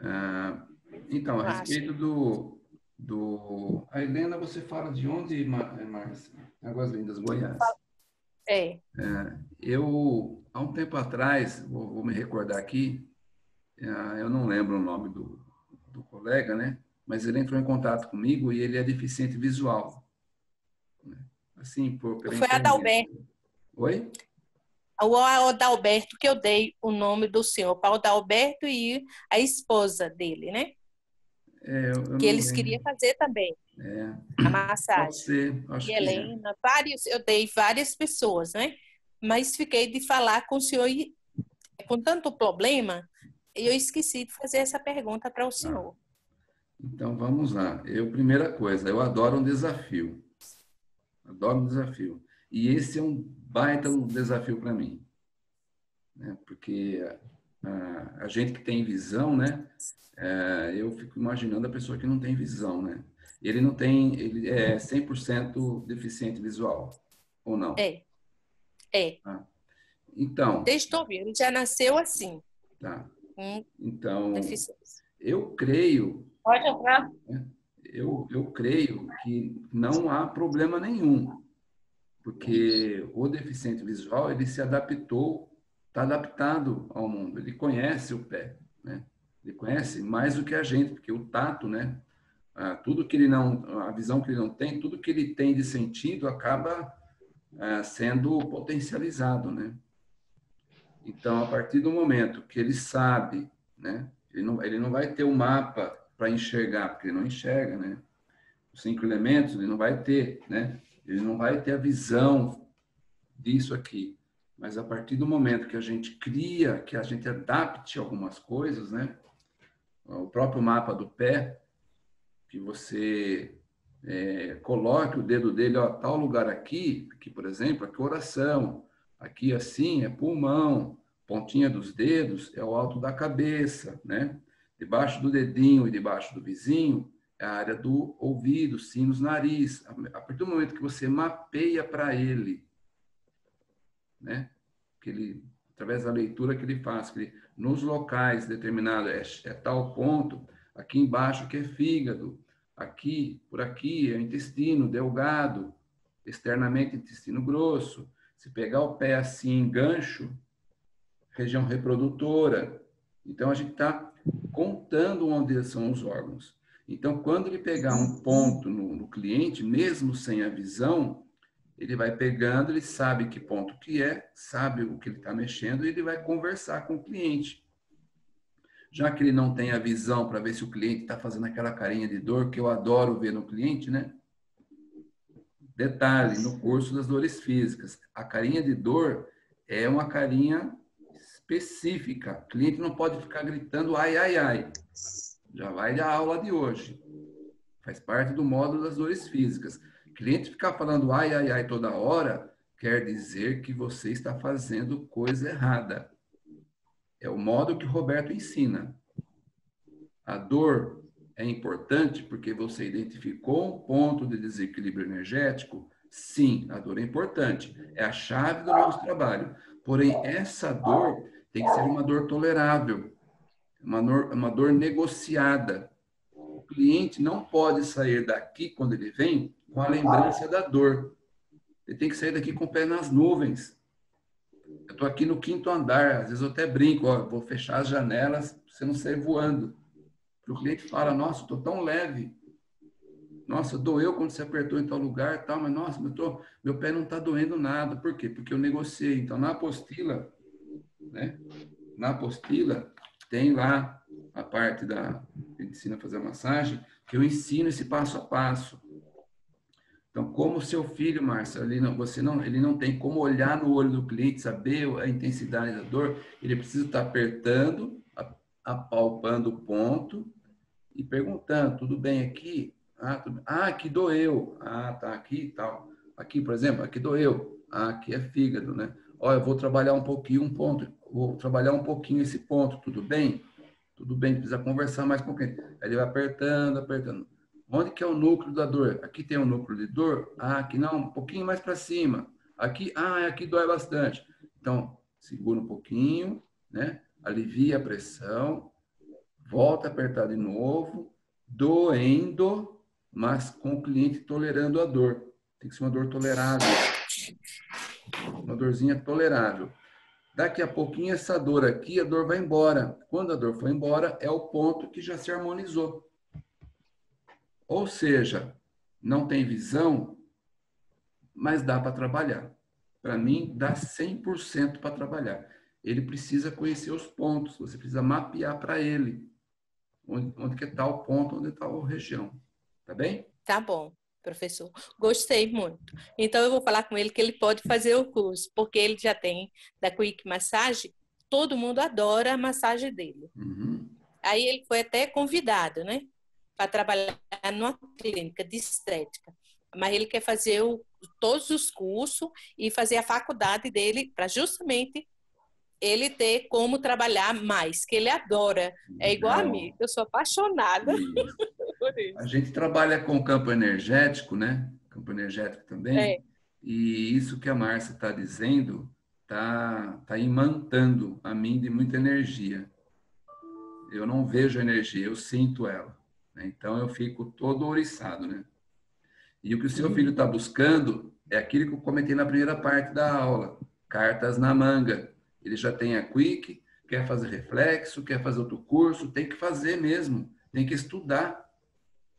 Speaker 1: Ah, então, a respeito do, do. A Helena, você fala de onde, Márcia? Águas Lindas, Goiás.
Speaker 6: É. é.
Speaker 1: Eu, há um tempo atrás, vou, vou me recordar aqui, é, eu não lembro o nome do, do colega, né? Mas ele entrou em contato comigo e ele é deficiente visual.
Speaker 6: Né? Assim, por, Foi a Adalberto.
Speaker 1: Oi?
Speaker 6: O Adalberto que eu dei o nome do senhor, para o Adalberto e a esposa dele, né?
Speaker 1: É, eu,
Speaker 6: que eles queriam fazer também.
Speaker 1: É.
Speaker 6: A massagem.
Speaker 1: Ser,
Speaker 6: e Helena, é. vários, eu dei várias pessoas, né? Mas fiquei de falar com o senhor e com tanto problema, eu esqueci de fazer essa pergunta para o senhor.
Speaker 1: Então vamos lá. Eu primeira coisa, eu adoro um desafio. Adoro um desafio. E esse é um baita um desafio para mim, né? Porque a, a, gente que tem visão, né? É, eu fico imaginando a pessoa que não tem visão, né? Ele não tem, ele é 100% deficiente visual, ou não?
Speaker 6: É. É.
Speaker 1: Ah. Então.
Speaker 6: Desde ouvir, ele já nasceu assim.
Speaker 1: Tá. então, eu creio.
Speaker 5: Pode entrar.
Speaker 1: Né, eu, eu creio que não há problema nenhum, porque o deficiente visual ele se adaptou, está adaptado ao mundo, ele conhece o pé, né? Ele conhece mais do que a gente, porque o tato, né? Ah, tudo que ele não, a visão que ele não tem, tudo que ele tem de sentido acaba ah, sendo potencializado, né? Então, a partir do momento que ele sabe, né? Ele não, ele não vai ter o um mapa para enxergar, porque ele não enxerga, né? Os cinco elementos ele não vai ter, né? Ele não vai ter a visão disso aqui. Mas a partir do momento que a gente cria, que a gente adapte algumas coisas, né? O próprio mapa do pé, que você é, coloque o dedo dele, ó, tal lugar aqui, aqui, por exemplo, aqui coração, aqui assim é pulmão, pontinha dos dedos é o alto da cabeça, né? Debaixo do dedinho e debaixo do vizinho é a área do ouvido, sinos, nariz. A partir do momento que você mapeia para ele, né? Que ele, através da leitura que ele faz, que ele, nos locais determinados é, é tal ponto, aqui embaixo que é fígado, aqui, por aqui é intestino delgado, externamente intestino grosso. Se pegar o pé assim, gancho, região reprodutora. Então a gente está contando onde são os órgãos. Então, quando ele pegar um ponto no, no, cliente, mesmo sem a visão, ele vai pegando, ele sabe que ponto que é, sabe o que ele está mexendo e ele vai conversar com o cliente. Já que ele não tem a visão para ver se o cliente está fazendo aquela carinha de dor que eu adoro ver no cliente, né? Detalhe, no curso das dores físicas, a carinha de dor é uma carinha específica. O cliente não pode ficar gritando ai, ai, ai. Já vai da aula de hoje. Faz parte do módulo das dores físicas. O cliente ficar falando ai, ai, ai toda hora quer dizer que você está fazendo coisa errada. É o modo que o Roberto ensina. A dor é importante porque você identificou um ponto de desequilíbrio energético? Sim, a dor é importante. É a chave do nosso trabalho. Porém, essa dor tem que ser uma dor tolerável, uma dor, uma dor negociada. O cliente não pode sair daqui, quando ele vem, com a lembrança da dor. Ele tem que sair daqui com o pé nas nuvens. Eu estou aqui no quinto andar, às vezes eu até brinco, ó, vou fechar as janelas para você não sair voando. O cliente fala, nossa, estou tão leve. Nossa, doeu quando você apertou em tal lugar, tal, mas nossa, meu, tô, meu pé não está doendo nada. Por quê? Porque eu negociei. Então, na apostila, né? Na apostila, tem lá a parte da que ensina a fazer a massagem, que eu ensino esse passo a passo. Então, como o seu filho, Márcia, ele não, você não, ele não tem como olhar no olho do cliente, saber a intensidade da dor, ele precisa estar apertando, apalpando o ponto, e perguntando, tudo bem aqui? Ah, tudo... ah, aqui doeu. Ah, tá aqui e tal. Aqui, por exemplo, aqui doeu. Ah, aqui é fígado, né? Olha, eu vou trabalhar um pouquinho um ponto, vou trabalhar um pouquinho esse ponto, tudo bem? Tudo bem, precisa conversar mais com quem? Aí ele vai apertando, apertando. Onde que é o núcleo da dor? Aqui tem um núcleo de dor? Ah, aqui não, um pouquinho mais para cima. Aqui, ah, aqui dói bastante. Então, segura um pouquinho, né? Alivia a pressão, volta a apertar de novo, doendo, mas com o cliente tolerando a dor. Tem que ser uma dor tolerável. Uma dorzinha tolerável. Daqui a pouquinho, essa dor aqui, a dor vai embora. Quando a dor for embora, é o ponto que já se harmonizou. Ou seja, não tem visão, mas dá para trabalhar. Para mim, dá 100% para trabalhar. Ele precisa conhecer os pontos, você precisa mapear para ele onde, onde que está o ponto, onde está a região. Tá bem?
Speaker 6: Tá bom, professor. Gostei muito. Então, eu vou falar com ele que ele pode fazer o curso, porque ele já tem da Quick Massage, todo mundo adora a massagem dele. Uhum. Aí ele foi até convidado, né? Para trabalhar numa clínica de estética. Mas ele quer fazer o, todos os cursos e fazer a faculdade dele para justamente ele ter como trabalhar mais, que ele adora. É igual a mim, eu sou apaixonada [laughs]
Speaker 1: por isso. A gente trabalha com campo energético, né? Campo energético também. É. E isso que a Márcia está dizendo está tá imantando a mim de muita energia. Eu não vejo energia, eu sinto ela. Né? Então eu fico todo oriçado, né? E o que o seu filho está buscando é aquilo que eu comentei na primeira parte da aula: cartas na manga ele já tem a Quick, quer fazer reflexo, quer fazer outro curso, tem que fazer mesmo, tem que estudar.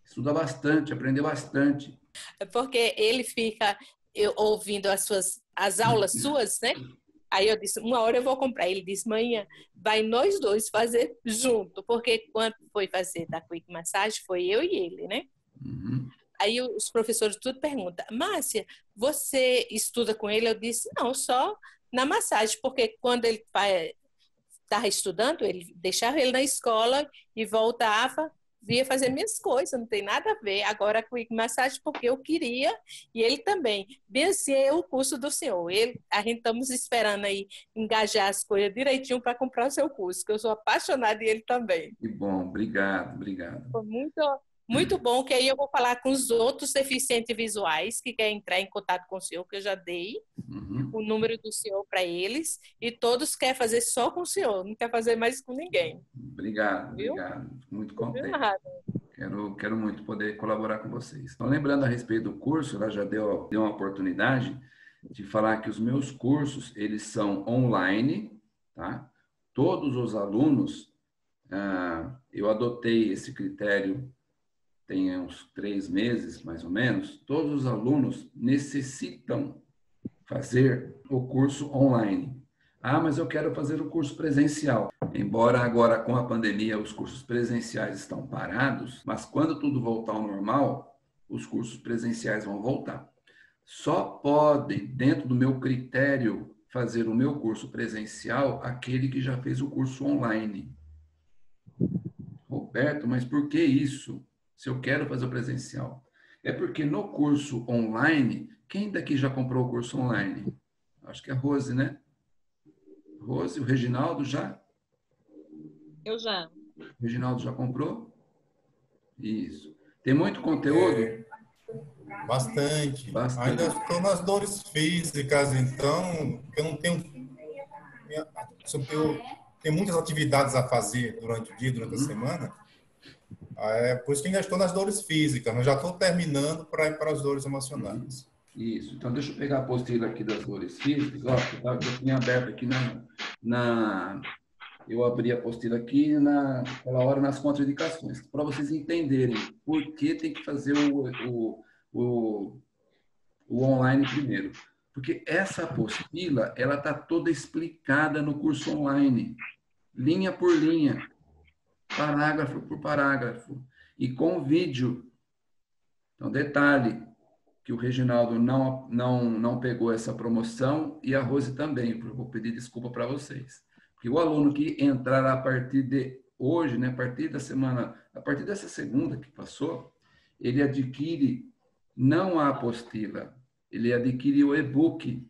Speaker 1: Estudar bastante, aprender bastante.
Speaker 6: É porque ele fica eu, ouvindo as suas as aulas suas, né? Aí eu disse, uma hora eu vou comprar. Ele disse, manhã, vai nós dois fazer junto, porque quando foi fazer da Quick Massage, foi eu e ele, né? Uhum. Aí os professores tudo perguntam, Márcia, você estuda com ele? Eu disse, não, só na massagem, porque quando ele estava estudando, ele deixava ele na escola e voltava, via fazer minhas coisas, não tem nada a ver agora com massagem, porque eu queria, e ele também. Bem assim é o curso do senhor. Ele, a gente estamos esperando aí engajar as coisas direitinho para comprar o seu curso, que eu sou apaixonada e ele também.
Speaker 1: Que bom, obrigado, obrigado.
Speaker 6: Foi muito, muito bom, que aí eu vou falar com os outros deficientes visuais que querem entrar em contato com o senhor, que eu já dei uhum. o número do senhor para eles, e todos querem fazer só com o senhor, não quer fazer mais com ninguém.
Speaker 1: Obrigado, Viu? obrigado. Muito contente. Quero, quero muito poder colaborar com vocês. Então, lembrando a respeito do curso, ela já deu, deu uma oportunidade de falar que os meus cursos, eles são online, tá? Todos os alunos, ah, eu adotei esse critério tem uns três meses, mais ou menos, todos os alunos necessitam fazer o curso online. Ah, mas eu quero fazer o curso presencial. Embora agora com a pandemia os cursos presenciais estão parados, mas quando tudo voltar ao normal, os cursos presenciais vão voltar. Só pode, dentro do meu critério, fazer o meu curso presencial aquele que já fez o curso online. Roberto, mas por que isso? Se eu quero fazer o presencial. É porque no curso online, quem daqui já comprou o curso online? Acho que é a Rose, né? Rose, o Reginaldo já?
Speaker 2: Eu já.
Speaker 1: O Reginaldo já comprou? Isso. Tem muito conteúdo? É,
Speaker 3: bastante. bastante. Ainda estou nas dores físicas, então eu não tenho. Eu tenho muitas atividades a fazer durante o dia, durante uhum. a semana. É por isso que ainda estou nas dores físicas, mas já estou terminando para ir para as dores emocionais.
Speaker 1: Isso. Então, deixa eu pegar a apostila aqui das dores físicas. Ó, eu, tinha aberto aqui na, na... Eu abri a apostila aqui naquela hora nas contraindicações, para vocês entenderem por que tem que fazer o, o, o, o online primeiro. Porque essa apostila, ela está toda explicada no curso online, linha por linha, parágrafo por parágrafo, e com vídeo. Então, detalhe, que o Reginaldo não, não, não pegou essa promoção e a Rose também, vou pedir desculpa para vocês. Porque o aluno que entrar a partir de hoje, né, a partir da semana, a partir dessa segunda que passou, ele adquire não a apostila, ele adquire o e-book.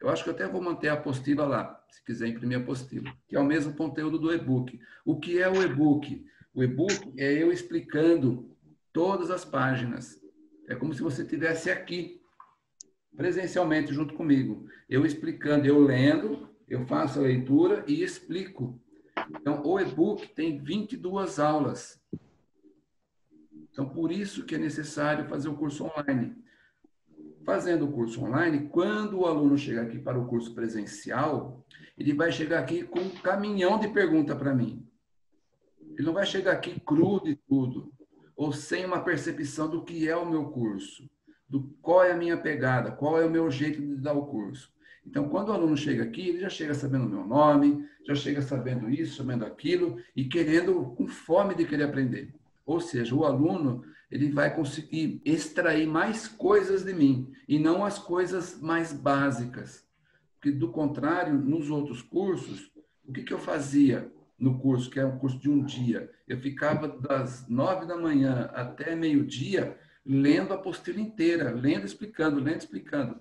Speaker 1: Eu acho que eu até vou manter a apostila lá, se quiser imprimir a apostila, que é o mesmo conteúdo do e-book. O que é o e-book? O e-book é eu explicando todas as páginas é como se você tivesse aqui, presencialmente, junto comigo. Eu explicando, eu lendo, eu faço a leitura e explico. Então, o e-book tem 22 aulas. Então, por isso que é necessário fazer o curso online. Fazendo o curso online, quando o aluno chega aqui para o curso presencial, ele vai chegar aqui com um caminhão de pergunta para mim. Ele não vai chegar aqui cru de tudo ou sem uma percepção do que é o meu curso, do qual é a minha pegada, qual é o meu jeito de dar o curso. Então, quando o aluno chega aqui, ele já chega sabendo o meu nome, já chega sabendo isso, sabendo aquilo e querendo, com fome de querer aprender. Ou seja, o aluno ele vai conseguir extrair mais coisas de mim e não as coisas mais básicas. Porque, do contrário, nos outros cursos, o que, que eu fazia? no curso, que é um curso de um dia. Eu ficava das nove da manhã até meio-dia lendo a apostila inteira, lendo, explicando, lendo, explicando.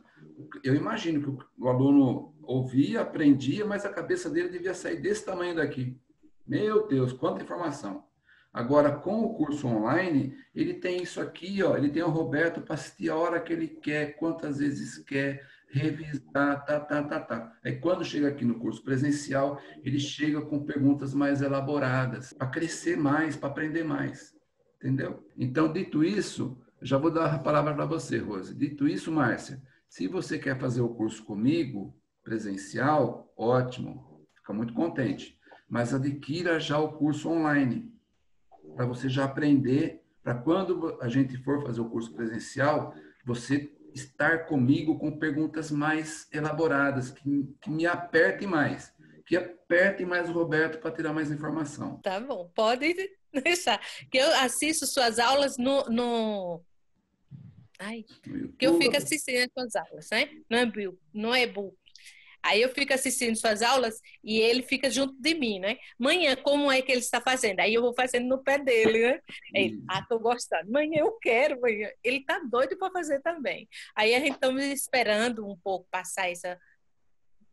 Speaker 1: Eu imagino que o aluno ouvia, aprendia, mas a cabeça dele devia sair desse tamanho daqui. Meu Deus, quanta informação. Agora, com o curso online, ele tem isso aqui, ó, ele tem o Roberto para assistir a hora que ele quer, quantas vezes quer, revisar, tá, tá, tá, tá. Aí quando chega aqui no curso presencial, ele chega com perguntas mais elaboradas, para crescer mais, para aprender mais. Entendeu? Então, dito isso, já vou dar a palavra para você, Rose. Dito isso, Márcia, se você quer fazer o curso comigo, presencial, ótimo, fica muito contente. Mas adquira já o curso online, para você já aprender, para quando a gente for fazer o curso presencial, você estar comigo com perguntas mais elaboradas, que, que me apertem mais, que apertem mais o Roberto para tirar mais informação.
Speaker 6: Tá bom, pode [laughs] deixar. Que eu assisto suas aulas no. no... Ai, que eu fico assistindo as suas aulas, né? No e-book. Aí eu fico assistindo suas aulas e ele fica junto de mim, né? Manhã, como é que ele está fazendo? Aí eu vou fazendo no pé dele, né? Ele, ah, tô gostando. Manhã eu quero, manhã. Ele tá doido para fazer também. Aí a gente estamos esperando um pouco passar essa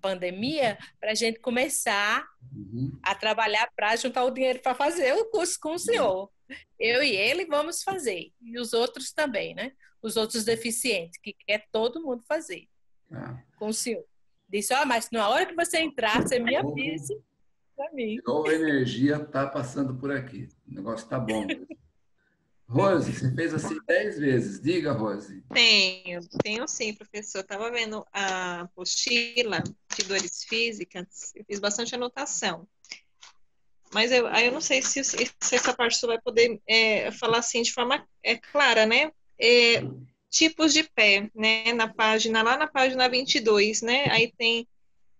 Speaker 6: pandemia para a gente começar uhum. a trabalhar para juntar o dinheiro para fazer o curso com o senhor. Eu e ele vamos fazer. E os outros também, né? Os outros deficientes, que quer todo mundo fazer. Ah. Com o senhor. Disse, ó, oh, mas na hora que você entrar, você me avise para mim.
Speaker 1: Ou energia tá passando por aqui. O negócio tá bom. Rose, você fez assim dez vezes. Diga, Rose.
Speaker 2: Tenho, tenho sim, professor. Estava vendo a apostila de dores físicas, eu fiz bastante anotação. Mas eu, aí eu não sei se, se essa parte você vai poder é, falar assim de forma é, clara, né? É, tipos de pé, né, na página, lá na página 22, né, aí tem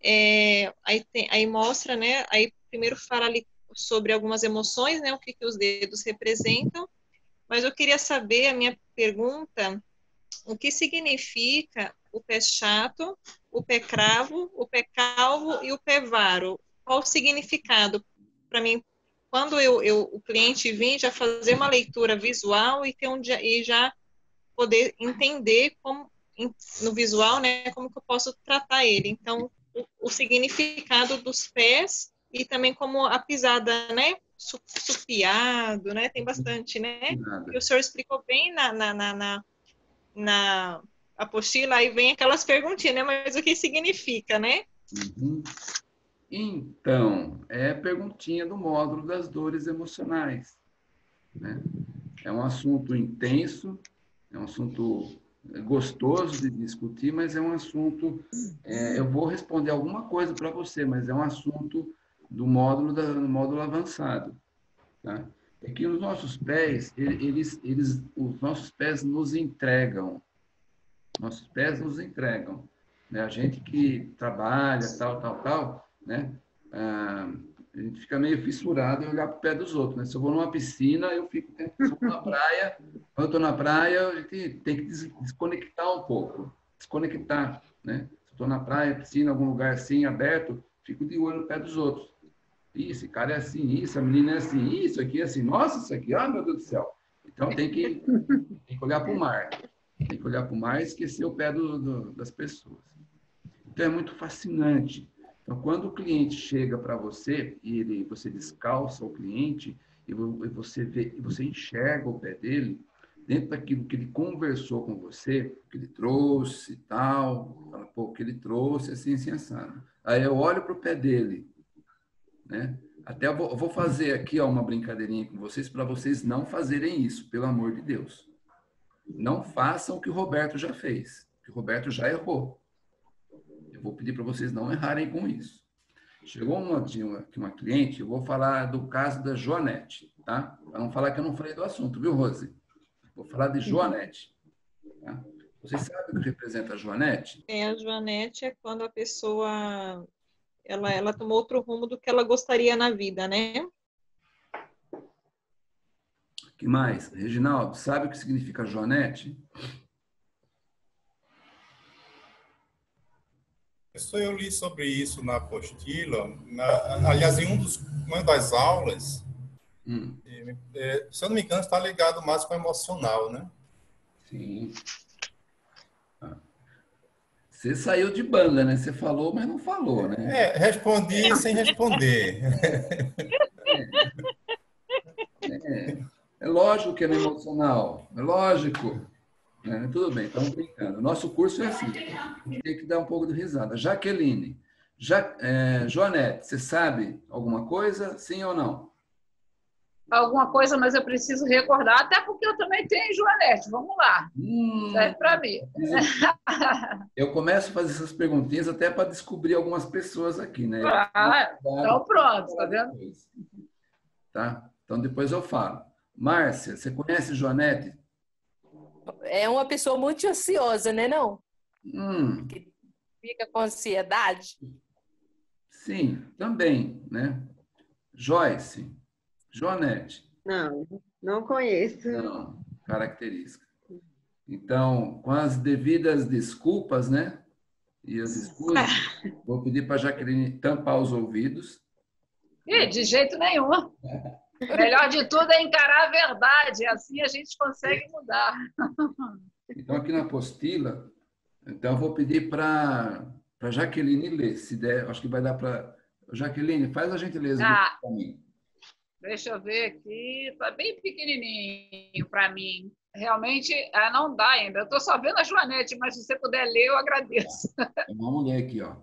Speaker 2: é, aí, tem, aí mostra, né? Aí primeiro fala ali sobre algumas emoções, né? O que, que os dedos representam. Mas eu queria saber, a minha pergunta, o que significa o pé chato, o pé cravo, o pé calvo e o pé varo? Qual o significado para mim? Quando eu, eu, o cliente vir já fazer uma leitura visual e ter um e já poder entender como no visual, né, como que eu posso tratar ele. Então, o, o significado dos pés e também como a pisada, né, supiado, né, tem bastante, né, e o senhor explicou bem na, na, na, na, na apostila, aí vem aquelas perguntinhas, né, mas o que significa, né?
Speaker 1: Uhum. Então, é perguntinha do módulo das dores emocionais, né? É um assunto intenso, é um assunto gostoso de discutir, mas é um assunto. É, eu vou responder alguma coisa para você, mas é um assunto do módulo da, do módulo avançado, tá? É que os nossos pés, eles, eles, os nossos pés nos entregam, nossos pés nos entregam, né? A gente que trabalha tal, tal, tal, né? Ah, a gente fica meio fissurado em olhar para o pé dos outros. Né? Se eu vou numa piscina, eu fico na praia. Quando eu estou na praia, a gente tem que desconectar um pouco. Desconectar. Né? Se estou na praia, piscina, algum lugar assim, aberto, fico de olho no pé dos outros. Isso, cara é assim, isso, a menina é assim, isso aqui é assim, nossa, isso aqui, ah, meu Deus do céu. Então tem que, tem que olhar para o mar. Tem que olhar para o mar e esquecer o pé do, do, das pessoas. Então é muito fascinante então, quando o cliente chega para você e ele, você descalça o cliente e você vê, e você enxerga o pé dele dentro daquilo que ele conversou com você, que ele trouxe e tal, fala, pô, que ele trouxe assim, assim, assado. Aí eu olho para o pé dele, né? Até eu vou, fazer aqui ó, uma brincadeirinha com vocês para vocês não fazerem isso, pelo amor de Deus. Não façam o que o Roberto já fez, que o Roberto já errou. Eu vou pedir para vocês não errarem com isso. Chegou uma, uma, uma cliente, eu vou falar do caso da Joanete, tá? Para não falar que eu não falei do assunto, viu, Rose? Vou falar de Joanete. Tá? Vocês sabem o que representa a Joanete?
Speaker 2: É, a Joanete é quando a pessoa ela, ela tomou outro rumo do que ela gostaria na vida, né?
Speaker 1: que mais? Reginaldo, sabe o que significa Joanete?
Speaker 3: Eu li sobre isso na apostila, na, aliás, em um dos, uma das aulas, hum. é, se eu não me engano, está ligado mais com o emocional, né?
Speaker 1: Sim. Ah. Você saiu de banda, né? Você falou, mas não falou, né?
Speaker 3: É, respondi sem responder.
Speaker 1: É, é, é lógico que é emocional, é lógico. Né? Tudo bem, estamos brincando. Nosso curso é assim, tem que dar um pouco de risada. Jaqueline, ja, é, Joanete, você sabe alguma coisa, sim ou não?
Speaker 5: Alguma coisa, mas eu preciso recordar, até porque eu também tenho Joanete. Vamos lá. Hum, Serve para mim. [laughs]
Speaker 1: Eu começo a fazer essas perguntinhas até para descobrir algumas pessoas aqui, né?
Speaker 5: Ah, então pronto, tá vendo?
Speaker 1: Tá? Então depois eu falo. Márcia, você conhece Joanete?
Speaker 6: é uma pessoa muito ansiosa, né, não?
Speaker 1: Hum.
Speaker 6: Que fica com ansiedade.
Speaker 1: Sim, também, né? Joyce, Joanete.
Speaker 4: Não, não conheço.
Speaker 1: Não, característica. Então, com as devidas desculpas, né? E as escusas, [laughs] vou pedir para a Jaqueline tampar os ouvidos.
Speaker 5: Ih, de jeito nenhum. [laughs] Melhor de tudo é encarar a verdade, assim a gente consegue mudar. [laughs]
Speaker 1: Então, aqui na apostila, então eu vou pedir para a Jaqueline ler, se der, acho que vai dar para. Jaqueline, faz a gentileza
Speaker 5: ah, para mim. Deixa eu ver aqui, está bem pequenininho para mim. Realmente ah, não dá ainda. Eu estou só vendo a Joanete, mas se você puder ler, eu agradeço.
Speaker 1: Então, vamos ler aqui, ó.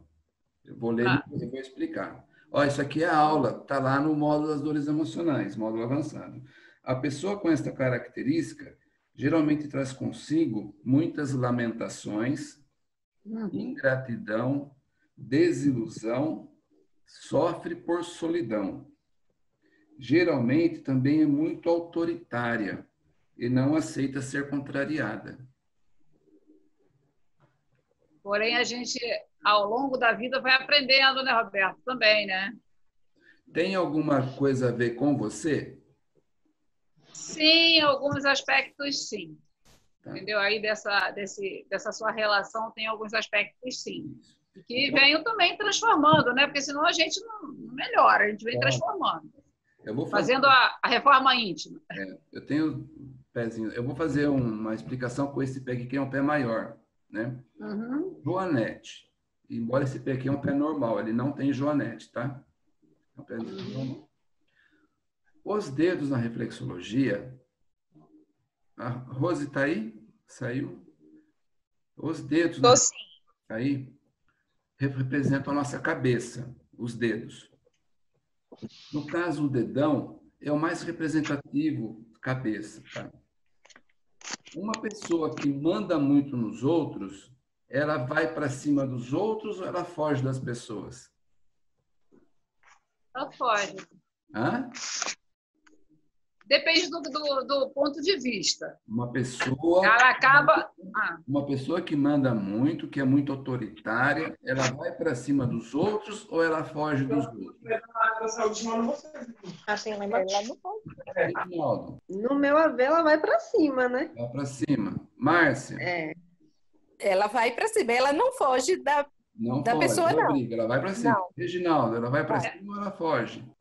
Speaker 1: Eu vou ler ah. e vou explicar. Ó, isso aqui é a aula, está lá no módulo das dores emocionais, módulo avançado. A pessoa com esta característica geralmente traz consigo muitas lamentações, uhum. ingratidão, desilusão, sofre por solidão. Geralmente também é muito autoritária e não aceita ser contrariada.
Speaker 5: Porém, a gente, ao longo da vida, vai aprendendo, né, Roberto? Também, né?
Speaker 1: Tem alguma coisa a ver com você?
Speaker 5: Sim, alguns aspectos, sim. Tá. Entendeu? Aí dessa, desse, dessa sua relação tem alguns aspectos, sim. Que venham também transformando, né? Porque senão a gente não, não melhora, a gente vem transformando. Eu vou fazer... Fazendo a, a reforma íntima.
Speaker 1: É, eu tenho pezinho. Eu vou fazer uma explicação com esse pé aqui, que é um pé maior, né? Uhum. Joanete. Embora esse pé aqui é um pé normal, ele não tem joanete, tá? É um pé uhum. normal. Os dedos na reflexologia. A Rose está aí? Saiu? Os dedos.
Speaker 2: Tô sim.
Speaker 1: Aí representam a nossa cabeça, os dedos. No caso, o dedão é o mais representativo cabeça. Tá? Uma pessoa que manda muito nos outros, ela vai para cima dos outros ou ela foge das pessoas?
Speaker 5: Ela foge.
Speaker 1: Hã?
Speaker 5: Depende do, do, do, ponto de vista.
Speaker 1: Uma pessoa.
Speaker 5: Ela acaba. Ah.
Speaker 1: Uma pessoa que manda muito, que é muito autoritária, ela vai para cima dos outros ou ela foge dos outros?
Speaker 4: Assim, ela vai No meu haver, ela vai para cima, né?
Speaker 1: Vai para cima. Márcia?
Speaker 6: É. Ela vai para cima. Ela não foge da,
Speaker 1: não
Speaker 6: da
Speaker 1: foge,
Speaker 6: pessoa, não.
Speaker 1: Briga, ela vai para cima. Não. Reginaldo, ela vai para cima ou ela foge?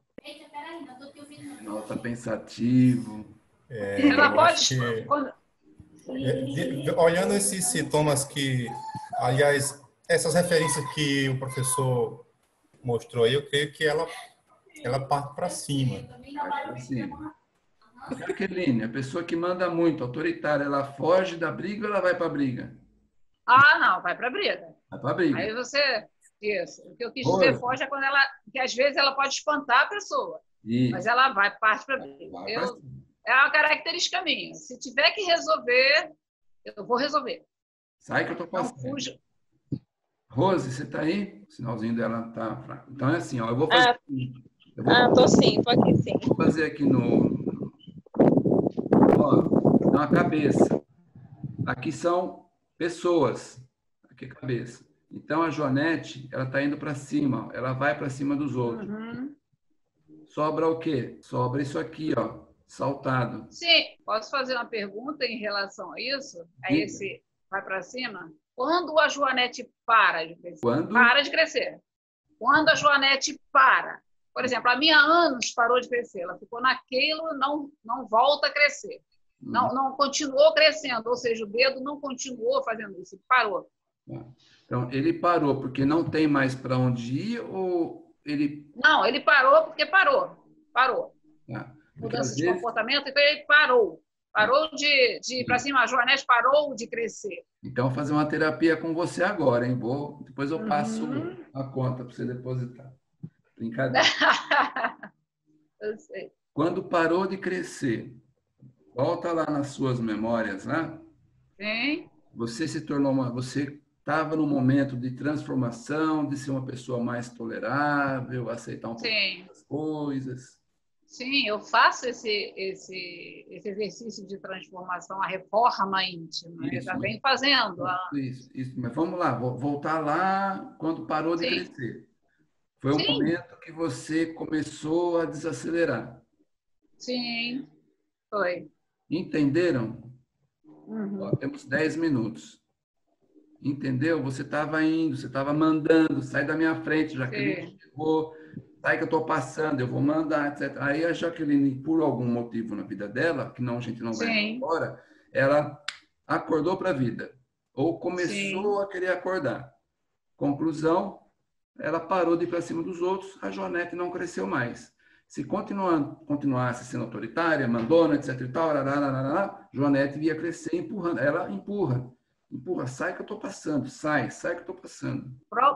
Speaker 1: Tô te ouvindo. Tá pensativo.
Speaker 3: É, Ela pode. Que, é, olhando esses sintomas que, aliás, essas referências que o professor mostrou aí, eu creio que ela, ela parte para cima.
Speaker 1: Parte para cima. Jaqueline, a pessoa que manda muito, autoritária, ela foge da briga ou ela vai para a briga?
Speaker 5: Ah, não, vai para a briga.
Speaker 1: Vai para a briga.
Speaker 5: Aí você isso. O que eu quis dizer foge é quando ela. que às vezes ela pode espantar a pessoa. Mas ela vai, parte para. Eu, é uma característica minha. Se tiver que resolver, eu vou resolver.
Speaker 1: Sai que eu tô passando. Não fuja. Rose, você tá aí? O sinalzinho dela tá fraco. Então é assim, ó. Eu vou fazer. Ah,
Speaker 2: eu vou, ah tô sim, tô aqui sim.
Speaker 1: Vou fazer aqui no. Ó, na cabeça. Aqui são pessoas. Aqui é cabeça. Então a Joanete, ela está indo para cima, ela vai para cima dos outros. Uhum. Sobra o quê? Sobra isso aqui, ó, saltado.
Speaker 5: Sim, posso fazer uma pergunta em relação a isso? A esse vai para cima? Quando a Joanete para de crescer?
Speaker 1: Quando?
Speaker 5: Para de crescer. Quando a Joanete para. Por exemplo, a minha anos parou de crescer, ela ficou naquilo, não, não volta a crescer. Uhum. Não, não continuou crescendo, ou seja, o dedo não continuou fazendo isso, parou.
Speaker 1: Tá. Então, ele parou porque não tem mais para onde ir ou ele.
Speaker 5: Não, ele parou porque parou. Parou. Ah, Mudança de vezes... comportamento, então ele parou. Parou de, de ir para cima. A Joanete parou de crescer.
Speaker 1: Então, vou fazer uma terapia com você agora, hein? Vou, depois eu passo uhum. a conta para você depositar. Brincadeira. [laughs]
Speaker 5: eu sei.
Speaker 1: Quando parou de crescer, volta lá nas suas memórias, né?
Speaker 5: Sim.
Speaker 1: Você se tornou uma. Você estava no momento de transformação, de ser uma pessoa mais tolerável, aceitar um pouco as coisas.
Speaker 5: Sim, eu faço esse, esse, esse exercício de transformação, a reforma íntima. Isso, eu já venho fazendo.
Speaker 1: Isso, isso, mas vamos lá, vou voltar lá quando parou de Sim. crescer. Foi um Sim. momento que você começou a desacelerar.
Speaker 5: Sim, foi.
Speaker 1: Entenderam? Uhum. Ó, temos 10 minutos. Entendeu? Você estava indo, você estava mandando, sai da minha frente, Jaqueline chegou, sai que eu estou passando, eu vou mandar, etc. Aí a Jaqueline, por algum motivo na vida dela, que não a gente não vai embora, ela acordou para a vida, ou começou Sim. a querer acordar. Conclusão, ela parou de ir para cima dos outros, a Joanete não cresceu mais. Se continuar, continuasse sendo autoritária, mandona, etc e tal, arará, Joanete ia crescer empurrando. Ela empurra empurra, sai que eu estou passando, sai, sai que eu estou passando.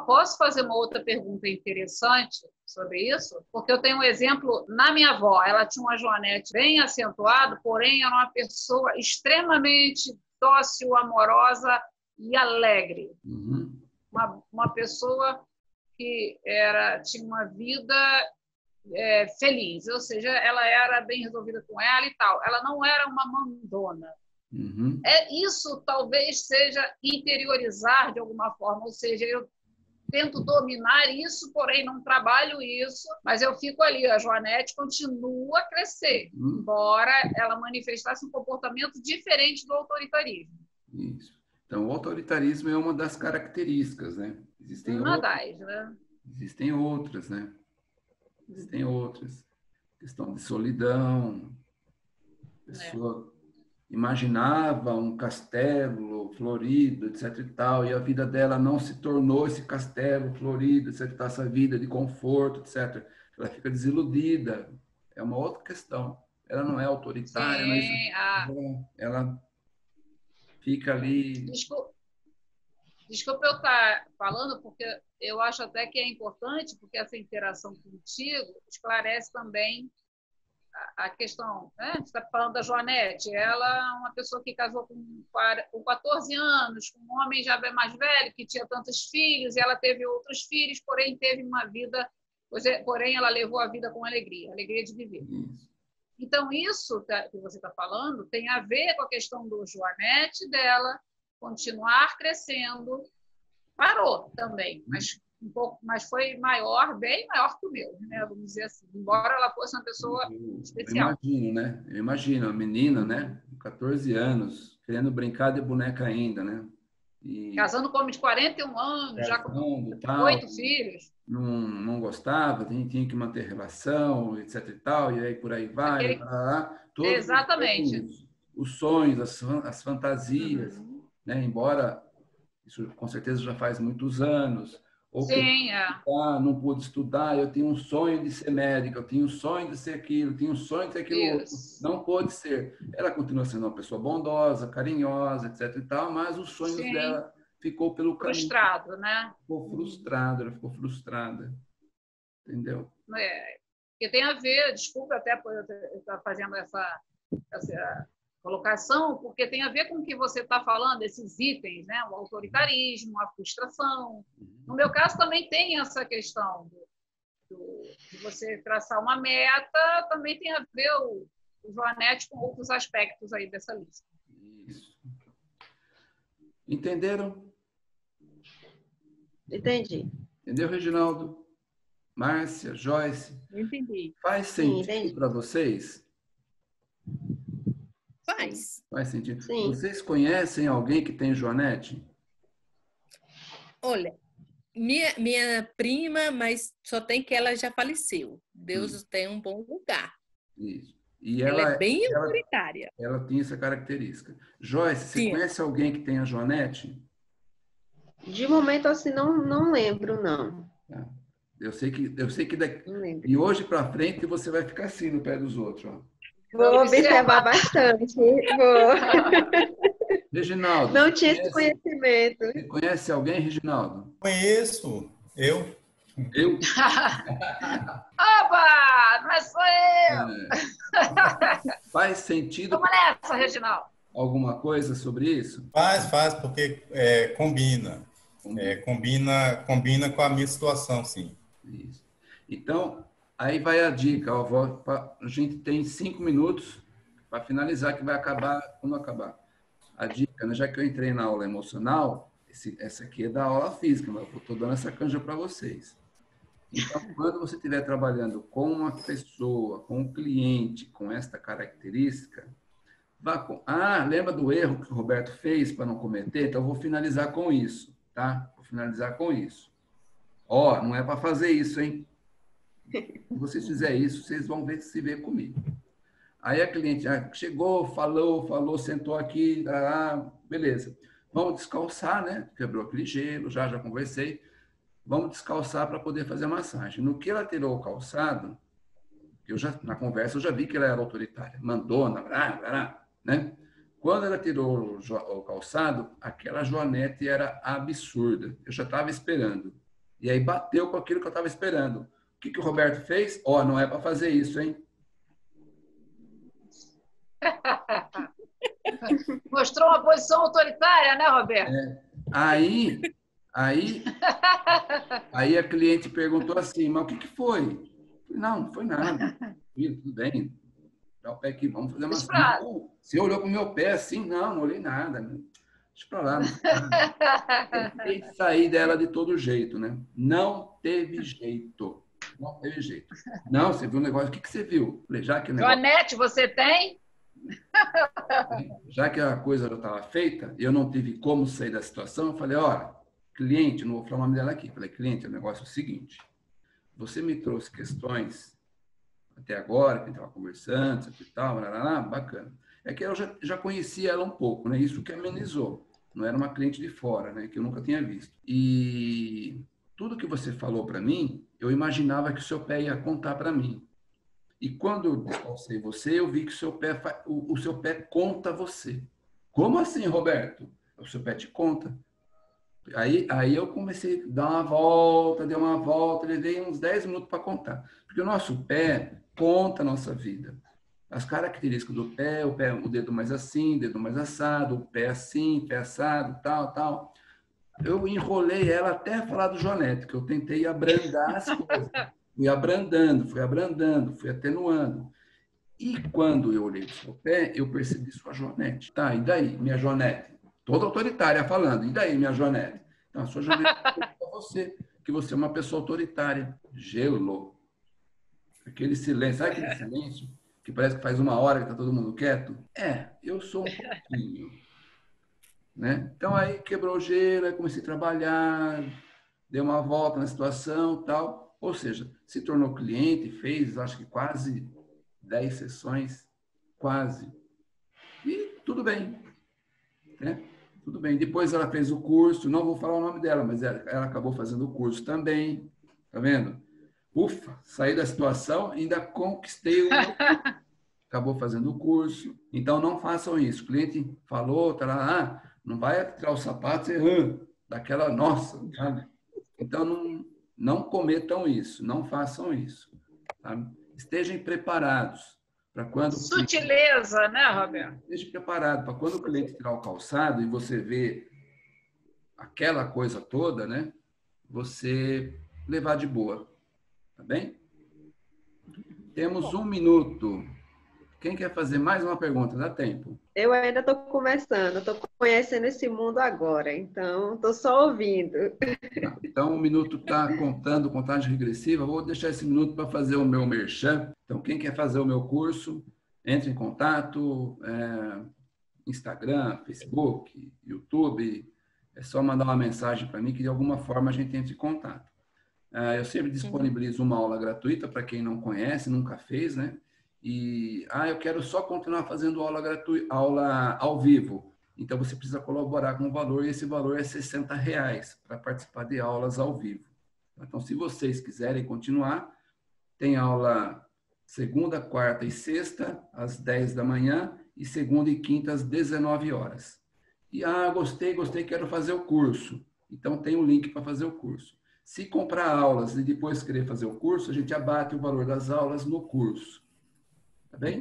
Speaker 5: Posso fazer uma outra pergunta interessante sobre isso? Porque eu tenho um exemplo na minha avó. Ela tinha uma joanete bem acentuado, porém era uma pessoa extremamente dócil, amorosa e alegre. Uhum. Uma, uma pessoa que era tinha uma vida é, feliz, ou seja, ela era bem resolvida com ela e tal. Ela não era uma mandona, Uhum. É isso talvez seja interiorizar de alguma forma, ou seja, eu tento dominar isso, porém não trabalho isso, mas eu fico ali. A Joanete continua a crescer, uhum. embora ela manifestasse um comportamento diferente do autoritarismo.
Speaker 1: Isso. Então, o autoritarismo é uma das características, né?
Speaker 5: Existem uma outras, das, né?
Speaker 1: Existem outras, né? Existem outras. Questão de solidão, pessoa é imaginava um castelo florido, etc e tal, e a vida dela não se tornou esse castelo florido, etc, tal, essa vida de conforto, etc. Ela fica desiludida. É uma outra questão. Ela não é autoritária, Sim, mas a... ela, fica ali.
Speaker 5: Desculpa, desculpa eu estar falando, porque eu acho até que é importante, porque essa interação contigo esclarece também a questão, né? Você está falando da Joanete, ela é uma pessoa que casou com, com 14 anos, com um homem já mais velho, que tinha tantos filhos, e ela teve outros filhos, porém teve uma vida, é, porém ela levou a vida com alegria, alegria de viver. Então, isso tá, que você está falando tem a ver com a questão do Joanete dela continuar crescendo. Parou também, mas um pouco, mas foi maior, bem maior que o meu, né? Vamos dizer assim, embora ela fosse uma pessoa especial.
Speaker 1: Eu imagino, né? Eu imagino, a menina, né? 14 anos, querendo brincar de boneca ainda, né?
Speaker 5: E... Casando com homem de 41 anos, já com oito filhos.
Speaker 1: Não, não gostava, tinha, tinha, que manter relação, etc e tal, e aí por aí vai. Aquele... Lá,
Speaker 5: todos, Exatamente.
Speaker 1: Todos os sonhos, as, as fantasias, uhum. né? Embora isso com certeza já faz muitos anos,
Speaker 5: ou Sim, é.
Speaker 1: ah, não pude estudar, eu tinha um sonho de ser médica, eu tinha um sonho de ser aquilo, eu tinha um sonho de ser aquilo Isso. outro. Não pôde ser. Ela continua sendo uma pessoa bondosa, carinhosa, etc e tal, mas os sonhos Sim. dela ficou pelo
Speaker 5: caminho. Frustrado, né?
Speaker 1: Ficou frustrada, ela ficou frustrada. Entendeu?
Speaker 5: É, que tem a ver, desculpa até por eu estar fazendo essa, essa colocação, porque tem a ver com o que você está falando, esses itens, né? o autoritarismo, a frustração. No meu caso, também tem essa questão do, do, de você traçar uma meta, também tem a ver o, o Joanete com outros aspectos aí dessa lista. Isso.
Speaker 1: Entenderam?
Speaker 4: Entendi.
Speaker 1: Entendeu, Reginaldo? Márcia, Joyce?
Speaker 6: Entendi.
Speaker 1: Faz sentido para vocês?
Speaker 6: Faz.
Speaker 1: Faz sentido. Sim. Vocês conhecem alguém que tem Joanete?
Speaker 6: Olha, minha, minha prima, mas só tem que ela já faleceu. Deus Isso. tem um bom lugar.
Speaker 1: Isso.
Speaker 6: E ela, ela é bem ela, autoritária.
Speaker 1: Ela tem essa característica. Joyce, você Sim. conhece alguém que tenha Joanete?
Speaker 4: De momento assim não não lembro não.
Speaker 1: Tá. Eu sei que eu sei que daqui, e hoje para frente você vai ficar assim no pé dos outros, ó.
Speaker 4: Vou observar bastante. Vou. [laughs]
Speaker 1: Reginaldo.
Speaker 4: Não tinha esse conhecimento.
Speaker 1: Você conhece alguém, Reginaldo?
Speaker 3: Conheço. Eu.
Speaker 1: Eu? [laughs]
Speaker 5: Opa! Não é só eu!
Speaker 1: É. Faz sentido.
Speaker 5: Vamos nessa, Reginaldo.
Speaker 1: Alguma coisa sobre isso?
Speaker 3: Faz, faz, porque é, combina. Combina. É, combina. Combina com a minha situação, sim.
Speaker 1: Isso. Então, Aí vai a dica, ó, vou, a gente tem cinco minutos para finalizar, que vai acabar quando acabar. A dica, né, já que eu entrei na aula emocional, esse, essa aqui é da aula física, mas eu estou dando essa canja para vocês. Então, quando você estiver trabalhando com uma pessoa, com um cliente com esta característica, vá com. Ah, lembra do erro que o Roberto fez para não cometer? Então, eu vou finalizar com isso, tá? Vou finalizar com isso. Ó, não é para fazer isso, hein? Se vocês fizerem isso, vocês vão ver se ver comigo. Aí a cliente ah, chegou, falou, falou, sentou aqui, ah, beleza. Vamos descalçar, né? Quebrou aquele gelo, já já conversei. Vamos descalçar para poder fazer a massagem. No que ela tirou o calçado, eu já na conversa eu já vi que ela era autoritária, mandona, né? Quando ela tirou o calçado, aquela joanete era absurda. Eu já estava esperando. E aí bateu com aquilo que eu estava esperando. O que, que o Roberto fez? Ó, oh, não é para fazer isso, hein? [laughs]
Speaker 5: Mostrou uma posição autoritária, né, Roberto?
Speaker 1: É. Aí, aí, aí a cliente perguntou assim, mas o que, que foi? Não, não foi nada. Tudo bem. É o pé aqui, vamos fazer uma assim. Você olhou para o meu pé assim? Não, não olhei nada. Né? Deixa para lá. [laughs] Tentei sair dela de todo jeito, né? Não teve jeito. Não teve jeito. Não, você viu um negócio. O que, que você viu? Falei, já que negócio...
Speaker 5: Joanete, você tem? [laughs]
Speaker 1: Já que a coisa já estava feita, eu não tive como sair da situação, eu falei, olha, cliente, não vou falar o nome dela aqui, falei, cliente, o negócio é o seguinte, você me trouxe questões até agora, que a gente estava conversando, e tal, bacana. É que eu já, já conhecia ela um pouco, né? Isso que amenizou. Não era uma cliente de fora, né? Que eu nunca tinha visto. E tudo que você falou para mim, eu imaginava que o seu pé ia contar para mim. E quando eu descalcei você, eu vi que o seu pé, o, o seu pé conta você. Como assim, Roberto? O seu pé te conta. Aí, aí eu comecei a dar uma volta, dei uma volta, levei uns 10 minutos para contar. Porque o nosso pé conta a nossa vida. As características do pé, o pé, o dedo mais assim, dedo mais assado, o pé assim, pé assado, tal, tal. Eu enrolei ela até falar do Jonete, que eu tentei abrandar as coisas. Fui abrandando, fui abrandando, fui atenuando. E quando eu olhei para o seu pé, eu percebi sua Jonete. Tá, e daí, minha Jonete? Toda autoritária falando. E daí, minha Jonete? Então, a sua Jonete é para você, que você é uma pessoa autoritária. Gelo. Aquele silêncio, sabe aquele silêncio que parece que faz uma hora que está todo mundo quieto? É, eu sou um pouquinho. Né? Então aí quebrou o gelo, aí comecei a trabalhar, dei uma volta na situação tal. Ou seja, se tornou cliente, fez acho que quase 10 sessões, quase. E tudo bem. Né? Tudo bem. Depois ela fez o curso, não vou falar o nome dela, mas ela, ela acabou fazendo o curso também. Tá vendo? Ufa, saí da situação, ainda conquistei o [laughs] acabou fazendo o curso. Então não façam isso. O cliente falou, tá lá, ah, não vai tirar o sapato e ah, daquela nossa, sabe? Então não não cometam isso, não façam isso. Tá? Estejam preparados para quando.
Speaker 5: Sutileza, cliente... né, Roberto?
Speaker 1: Esteja preparado para quando o cliente tirar o calçado e você vê aquela coisa toda, né? Você levar de boa. Tá bem? Temos um minuto. Quem quer fazer mais uma pergunta? Dá tempo.
Speaker 4: Eu ainda estou começando, estou conhecendo esse mundo agora, então estou só ouvindo.
Speaker 1: Então, o minuto está contando contagem regressiva. Vou deixar esse minuto para fazer o meu merchan. Então, quem quer fazer o meu curso, entre em contato. É, Instagram, Facebook, YouTube. É só mandar uma mensagem para mim que de alguma forma a gente entre em contato. É, eu sempre disponibilizo uma aula gratuita para quem não conhece, nunca fez, né? e ah, eu quero só continuar fazendo aula gratuita, aula ao vivo. Então você precisa colaborar com o valor e esse valor é 60 reais para participar de aulas ao vivo. Então, se vocês quiserem continuar, tem aula segunda, quarta e sexta às 10 da manhã e segunda e quinta às 19 horas. E ah, gostei, gostei, quero fazer o curso. Então tem o um link para fazer o curso. Se comprar aulas e depois querer fazer o curso, a gente abate o valor das aulas no curso. Tá bem?